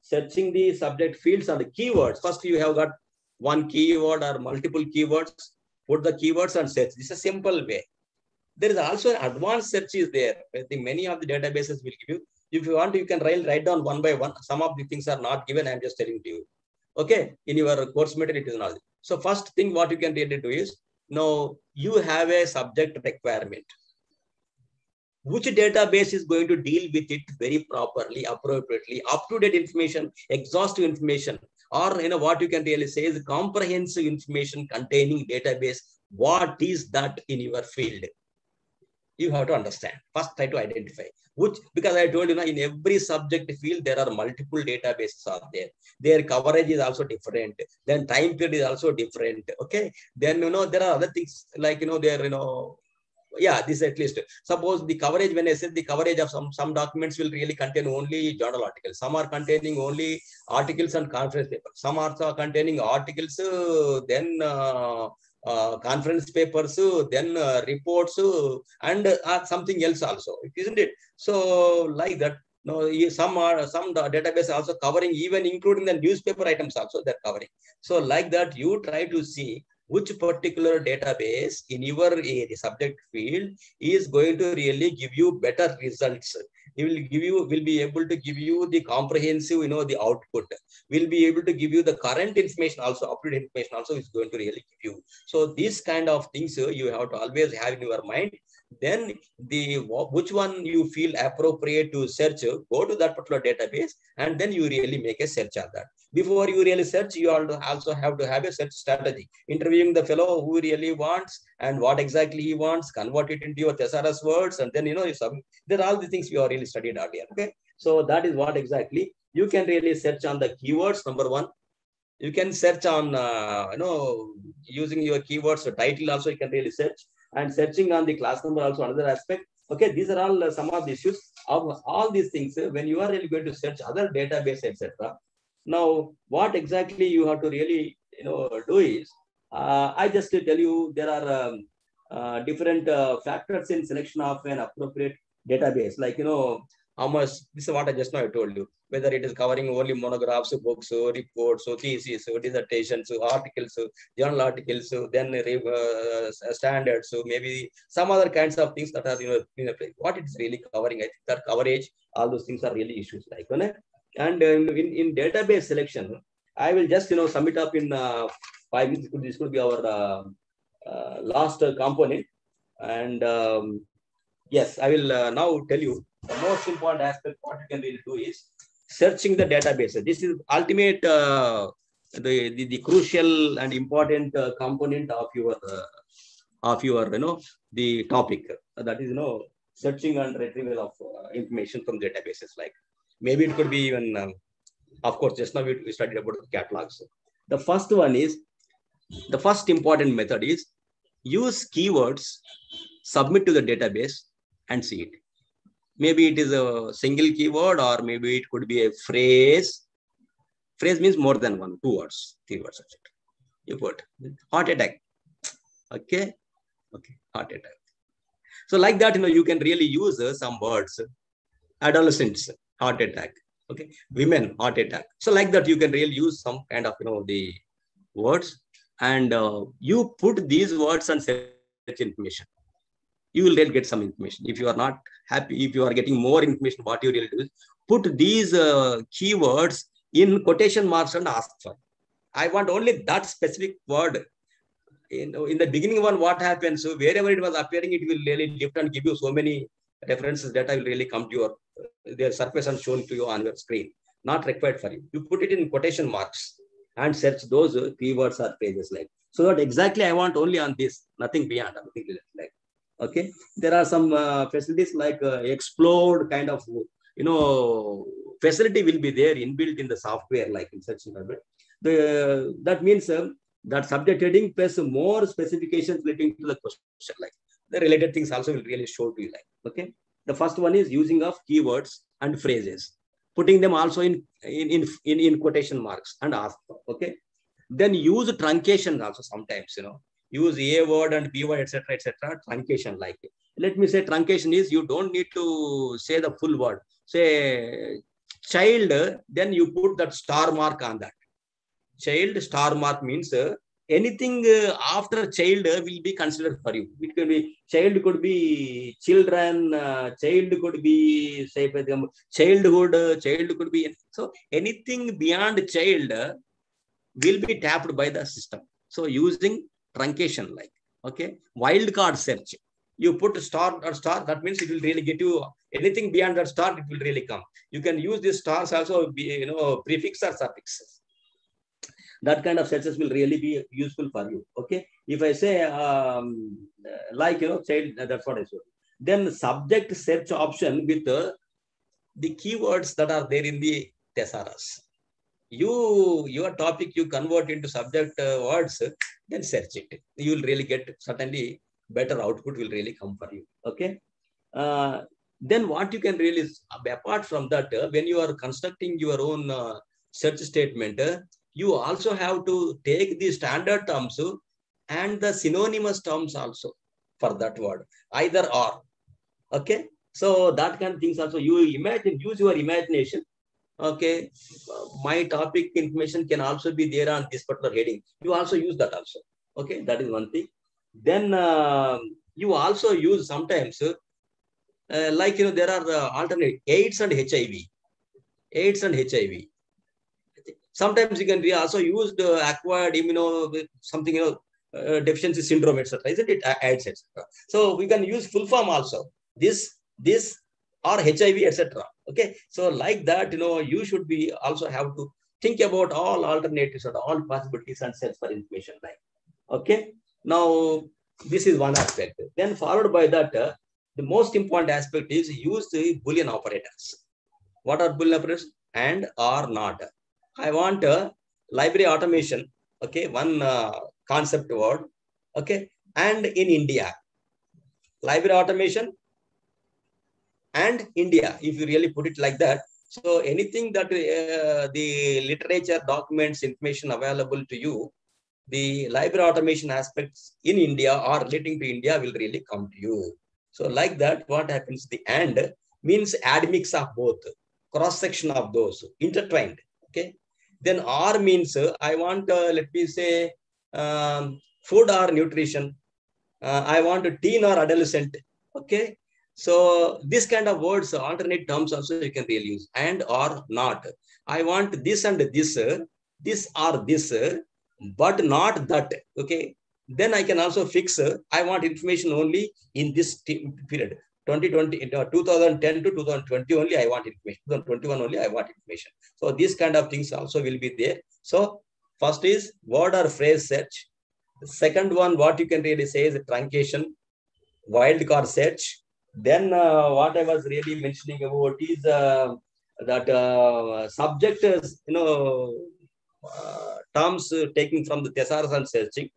searching the subject fields on the keywords. First you have got one keyword or multiple keywords. Put the keywords and search. This is a simple way there is also an advanced search is there. Think many of the databases will give you. If you want, you can write, write down one by one. Some of the things are not given. I'm just telling to you. Okay. In your course material, it is not. So first thing what you can really do is, now you have a subject requirement. Which database is going to deal with it very properly, appropriately, up-to-date information, exhaustive information, or you know what you can really say is comprehensive information containing database. What is that in your field? You have to understand. First, try to identify which, because I told you, know, in every subject field, there are multiple databases are there. Their coverage is also different. Then time period is also different. Okay. Then, you know, there are other things like, you know, there, you know, yeah, this at least. Suppose the coverage, when I said the coverage of some, some documents will really contain only journal articles. Some are containing only articles and conference papers. Some are containing articles, then uh, reports, uh, and uh, something else also, isn't it? So like that. No, some are some database also covering even including the newspaper items also they're covering. So like that, you try to see which particular database in your subject field is going to really give you better results. It will give you, will be able to give you the comprehensive, you know, the output. Will be able to give you the current information also, up-to-date information also is going to really give you. So these kind of things uh, you have to always have in your mind. Then the which one you feel appropriate to search, uh, go to that particular database, and then you really make a search on that. Before you really search, you also have to have a search strategy. Interviewing the fellow who really wants and what exactly he wants, convert it into your thesaurus words, and then you know you. There are all the things we have really studied earlier. Okay, so that is what exactly you can really search on the keywords. Number one, you can search on uh, you know using your keywords. So title also you can really search and searching on the class number also another aspect. Okay, these are all uh, some of the issues of all these things. uh, when you are really going to search other database, etc. Now, what exactly you have to really you know do is uh, I just tell you there are um, uh, different uh, factors in selection of an appropriate database. Like you know how much. This is what I just now I told you. Whether it is covering only monographs, books, or reports, or theses, dissertations, articles, journal articles, then uh, standards, so maybe some other kinds of things that are you know. What it's really covering, I think that coverage, all those things are really issues like you know? And uh, in, in database selection, I will just you know sum it up in uh, five minutes. This could- be our uh, uh, last component, and um, yes, I will uh, now tell you the most important aspect. What you can really do is searching the database. This is ultimate. Uh, the, the the crucial and important component of your of your you know the topic that is you know searching and retrieval of information from databases like maybe it could be even um, of course just now we, studied about the catalogs. The first one is the first important method is use keywords submit to the database and see it. Maybe it is a single keyword or maybe it could be a phrase. Phrase means more than one two words three words you put heart attack. Okay? Okay heart attack. So like that you know you can really use uh, some words. Adolescents heart attack okay? Women heart attack. So like that you can really use some kind of you know the words and uh, you put these words and search information. You will then get some information. If you are not happy if you are getting more information what you really do is put these uh, keywords in quotation marks and ask for i want only that specific word. In, in the beginning one what happens? So wherever it was appearing it will really lift and give you so many references that will really come to your their surface and shown to you on your screen. Not required for you. You put it in quotation marks and search those uh, keywords or phrases like. So that exactly i want only on this. Nothing beyond. Nothing like okay? There are some uh, facilities like uh, explode kind of you know facility will be there inbuilt in the software like in search environment. The that means uh, that subject heading plus more specifications relating to the question like the related things also will really show to you like okay? The first one is using of keywords and phrases putting them also in in in, in, quotation marks and ask okay? Then use truncation also sometimes you know? Use a word and b word etc etc truncation like let me say truncation is you don't need to say the full word. Say child then you put that star mark on that. Child star mark means uh, anything uh, after child uh, will be considered for you. It could be child could be children uh, child could be say for example childhood uh, child could be so anything beyond child uh, will be tapped by the system. So using truncation like okay wildcard search. You put star or star that means it will really get you anything beyond that star it will really come. You can use these stars also be you know prefix or suffix that kind of searches will really be useful for you okay? If i say um, like you know child that's what i said. Then subject search option with uh, the keywords that are there in the thesaurus. You your topic you convert into subject uh, words then search it. You will really get certainly better output will really come for you okay? Uh, then what you can really apart from that uh, when you are constructing your own uh, search statement uh, you also have to take the standard terms and the synonymous terms also for that word, either or. Okay, so that kind of things also you imagine, use your imagination. Okay, my topic information can also be there on this particular heading. You also use that also. Okay, that is one thing. Then uh, you also use sometimes, uh, like you know, there are uh, alternate AIDS and HIV, AIDS and HIV sometimes you can be also used uh, acquired immuno something you know uh, deficiency syndrome etc isn't it? Aids etc so we can use full form also. This this or hiv etc okay? So like that you know you should be also have to think about all alternatives or all possibilities and sets for information like okay? Now this is one aspect. Then followed by that uh, the most important aspect is use the boolean operators. What are boolean operators? And or not I want a library automation. Okay, one uh, concept word. Okay, and in India, library automation and India. If you really put it like that, so anything that uh, the literature documents information available to you, the library automation aspects in India or relating to India will really come to you. So like that, what happens? The and means admix of both, cross section of those intertwined. Okay then OR means I want, uh, let me say, um, food or nutrition. Uh, I want a teen or adolescent. Okay. So this kind of words, alternate terms also you can really use and or not. I want this and this, this or this, but not that. Okay. Then I can also fix, I want information only in this period. 2020, uh, 2010 to 2020 only I want information. 2021 only I want information. So these kind of things also will be there. So first is word or phrase search. The second one, what you can really say is truncation, wildcard search. Then uh, what I was really mentioning about is uh, that uh, subject is, you know, uh, terms uh, taking from the thesaurus and searching.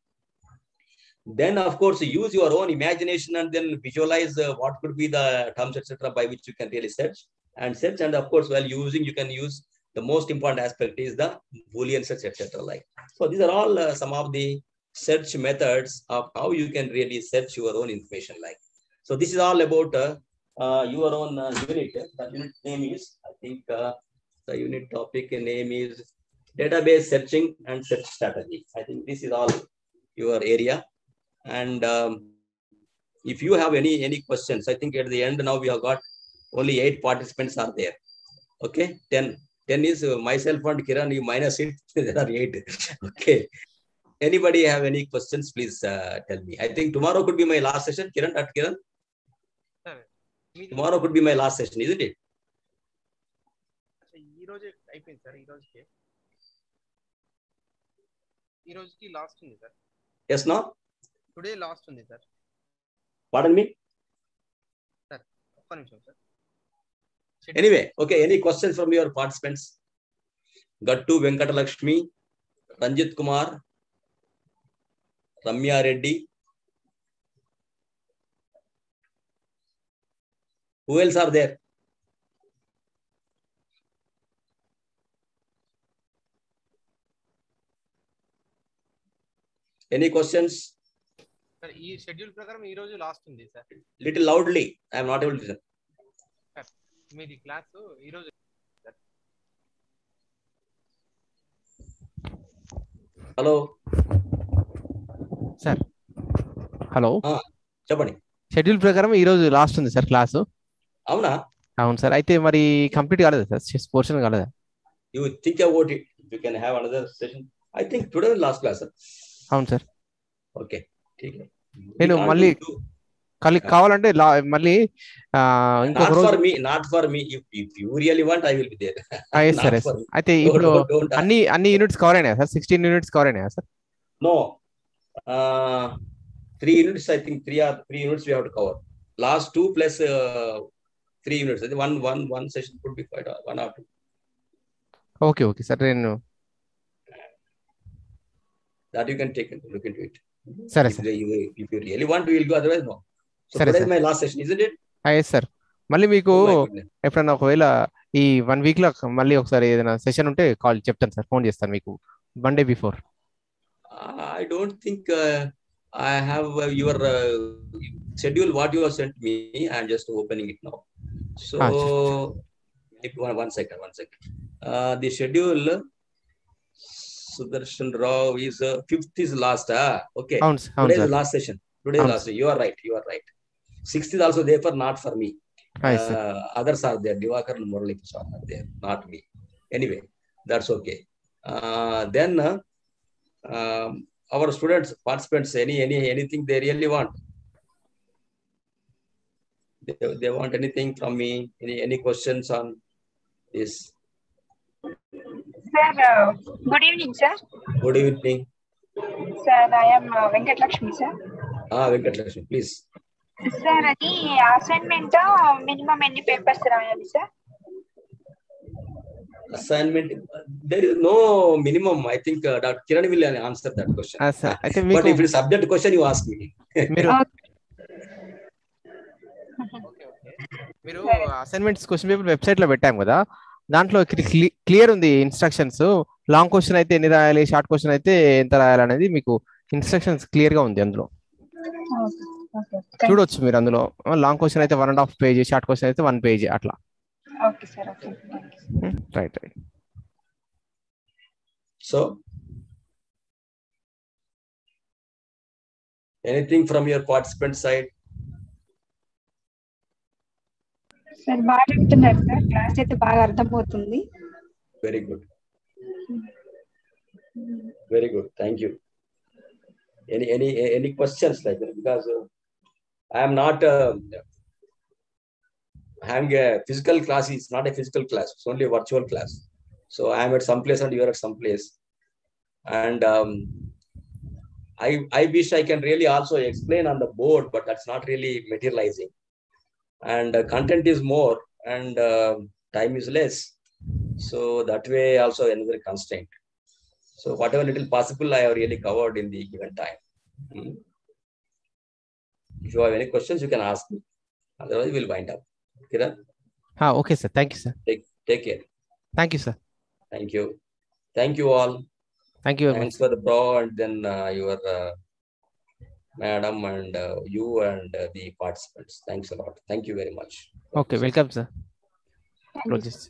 Then, of course, use your own imagination and then visualize uh, what could be the terms, etc., by which you can really search and search. And of course, while using, you can use the most important aspect is the Boolean search, etc. Like so, these are all uh, some of the search methods of how you can really search your own information. Like so, this is all about uh, uh, your own uh, unit. The unit name is, I think, uh, the unit topic name is database searching and search strategy. I think this is all your area. And um, if you have any any questions, I think at the end now we have got only eight participants are there. Okay, 10. 10 is uh, myself and Kiran, you minus it, there are eight. okay. Anybody have any questions, please uh, tell me. I think tomorrow could be my last session. Kiran, at Kiran, మీది tomorrow could be my last session, isn't it? ఈ రోజే అయిపోయింది sir ఈ రోజుకి ఈ రోజుకి last ఉంది sir Yes, no? Today last ఉంది సార్ Pardon me? ఒక్క నిమిషం sir Anyway, okay, any questions from your participants? Gattu Venkata Lakshmi, Ranjit Kumar, Ramya Reddy. Who else are there? Any questions? Sir ఈ schedule ప్రకారం ఈ రోజు last ఉంది sir Little loudly. I am not able to listen. మీది class ఈ రోజు Hello. Sir hello చెప్పండి schedule ప్రకారం ఈ రోజు లాస్ట్ ఉంది సార్ క్లాసు అవునా అవును సార్ అయితే మరి కంప్లీట్ కాలేదా సార్ పోర్షన్ కాలేదా you think about it you can have another session i think today is last class sir. అవును సార్ okay ठीक है నేను మళ్ళీ కలిగి కావాలంటే మళ్ళీ ఇంకొక రోజు not for me if you I will be there సరే అయితే ఇప్పుడు అన్ని అన్ని యూనిట్స్ కవర్ అయినాయా సార్ 16 యూనిట్స్ కవర్ అయినాయా sir no three units I think three or three units we have to cover last two plus three units అది one one one session could be quite one or two okay okay sir నేను that you can take look into it సరే sir. If want will go otherwise no సరే sir. My last session isn't it hi sir మళ్ళీ మీకు ఎప్పుడన్నా ఒకవేళ ఈ one వీక్లో మళ్ళీ ఒకసారి ఏదైనా సెషన్ ఉంటే కాల్ చెప్తాను సార్. ఫోన్ చేస్తాను మీకు. One day before I don't think I have your schedule what you have sent me I am just opening it now so one second one second the schedule Sudharshan Rao is uh, fifth is last. Ah, okay. Sounds, sounds Today is the last session. Today is last. You are right. You are right. Sixth is also there for not for me. I uh, see. Uh, others are there. Divakar and Murali are there. Not me. Anyway, that's okay. Uh, then uh, um, our students, participants, any any anything they really want. They, they want anything from me. Any any questions on this? Sir, uh, good evening, sir. Good evening. Sir, I am uh, Venkat Lakshmi, sir. Ah, Venkat Lakshmi, please. Sir అది assignment minimum ఎన్ని papers రాయాలి sir Assignment. There is no minimum. I think uh, Dr. Kiran will answer that question. ఆ, sir అయితే But మీకు if it's subject question, you ask me. మీరు Okay. మీరు assignments question paper website లో పెట్టాం కదా దాంట్లో క్లియర్ ఉంది ఇన్స్ట్రక్షన్స్ లాంగ్ క్వశ్చన్ అయితే ఎన్ని రాయాలి? షార్ట్ క్వశ్చన్ అయితే ఎంత రాయాలి అనేది మీకు ఇన్స్ట్రక్షన్స్ క్లియర్గా ఉంది అందులో. చూడొచ్చు మీరు అందులో. లాంగ్ క్వశ్చన్ అయితే one and half page short question అయితే వన్ పేజ్ అట్లా. Okay sir okay right right So, anything from your participant side? Sir బాగా చెప్తున్నారు సార్ క్లాస్ అయితే బాగా అర్థమవుతుంది Very good. Very good. Thank you. Any any any questions like that? Because uh, I am not uh, having a physical class. It's not a physical class. It's only a virtual class. So I am at some place and you are at some place. And um, I I wish I can really also explain on the board, but that's not really materializing. and uh, content is more and um, time is less. So that way also another constraint. So whatever little possible, I have really covered in the given time. -hmm. If you have any questions, you can ask me. Otherwise, we'll wind up. Kiran? Ah, okay, sir. Thank you, sir. Take, take care. Thank you, sir. Thank you. Thank you all. Thank you. Thanks for the pro and then uh, your uh, madam and uh, you and uh, the participants. Thanks a lot. Thank you very much. Okay welcome sir close చేసి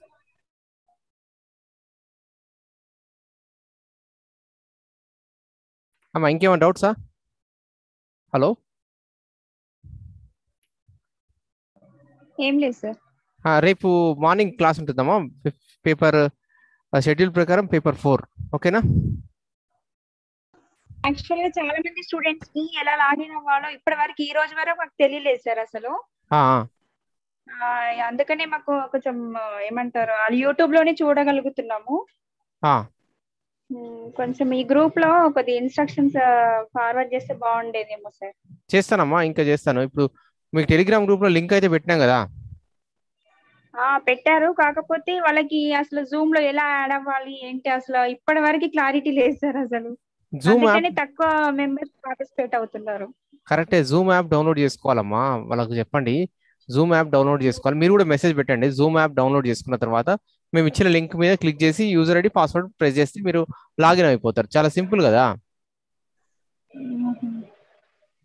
అమ్మా ఇంకేమైనా డౌట్సా hello ఏం లేదు sir రేపు morning class ఉంటుందమ్మా paper schedule ప్రకారం paper four ఓకేనా యాక్చువల్గా చాలా మంది స్టూడెంట్స్కి ఎలా లాగిన్ అవ్వాలో ఇప్పటి వరకు ఈ రోజు వరకు మాకు తెలియలేదు సార్ అసలు. అందుకనే మాకు కొంచెం ఏమంటారు యూట్యూబ్లోనే చూడగలుగుతున్నాము. కొంచెం ఈ గ్రూప్లో కొద్ది ఇన్స్ట్రక్షన్స్ ఫార్వర్డ్ చేస్తే బాగుండేదేమో సార్. చేస్తానమ్మా ఇంకా చేస్తాను. ఇప్పుడు మీకు టెలిగ్రామ్ గ్రూప్లో లింక్ అయితే పెట్టినాం కదా? ఆ పెట్టారు. కాకపోతే వాళ్ళకి అసలు జూమ్లో ఎలా యాడ్ అవ్వాలి ఏంటి అసలు ఇప్పటి వరకు క్లారిటీ లేదు సార్ అసలు. జూమ్ యాప్ తక్కువ మెంబర్స్ పార్టిసిపేట్ అవుతున్నారు. కరెక్టే జూమ్ యాప్ డౌన్లోడ్ చేసుకోవాలమ్మా. వాళ్ళకి చెప్పండి. జూమ్ యాప్ డౌన్లోడ్ చేసుకోవాలి. మీరు కూడా మెసేజ్ పెట్టండి. జూమ్ యాప్ డౌన్లోడ్ చేసుకున్న తర్వాత మేము ఇచ్చిన లింక్ మీద క్లిక్ చేసి యూజర్ ఐడి పాస్వర్డ్ ప్రెస్ చేస్తే మీరు లాగిన్ అయిపోతారు. చాలా సింపుల్ కదా.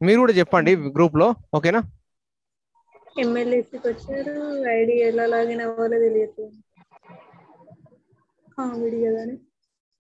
మీరు కూడా చెప్పండి గ్రూప్లో ఓకేనా ఎమ్మెల్యేసీకి వచ్చారు. ఐడి ఎలా లాగిన్ అవ్వాలో తెలియదు కామెడీ కదని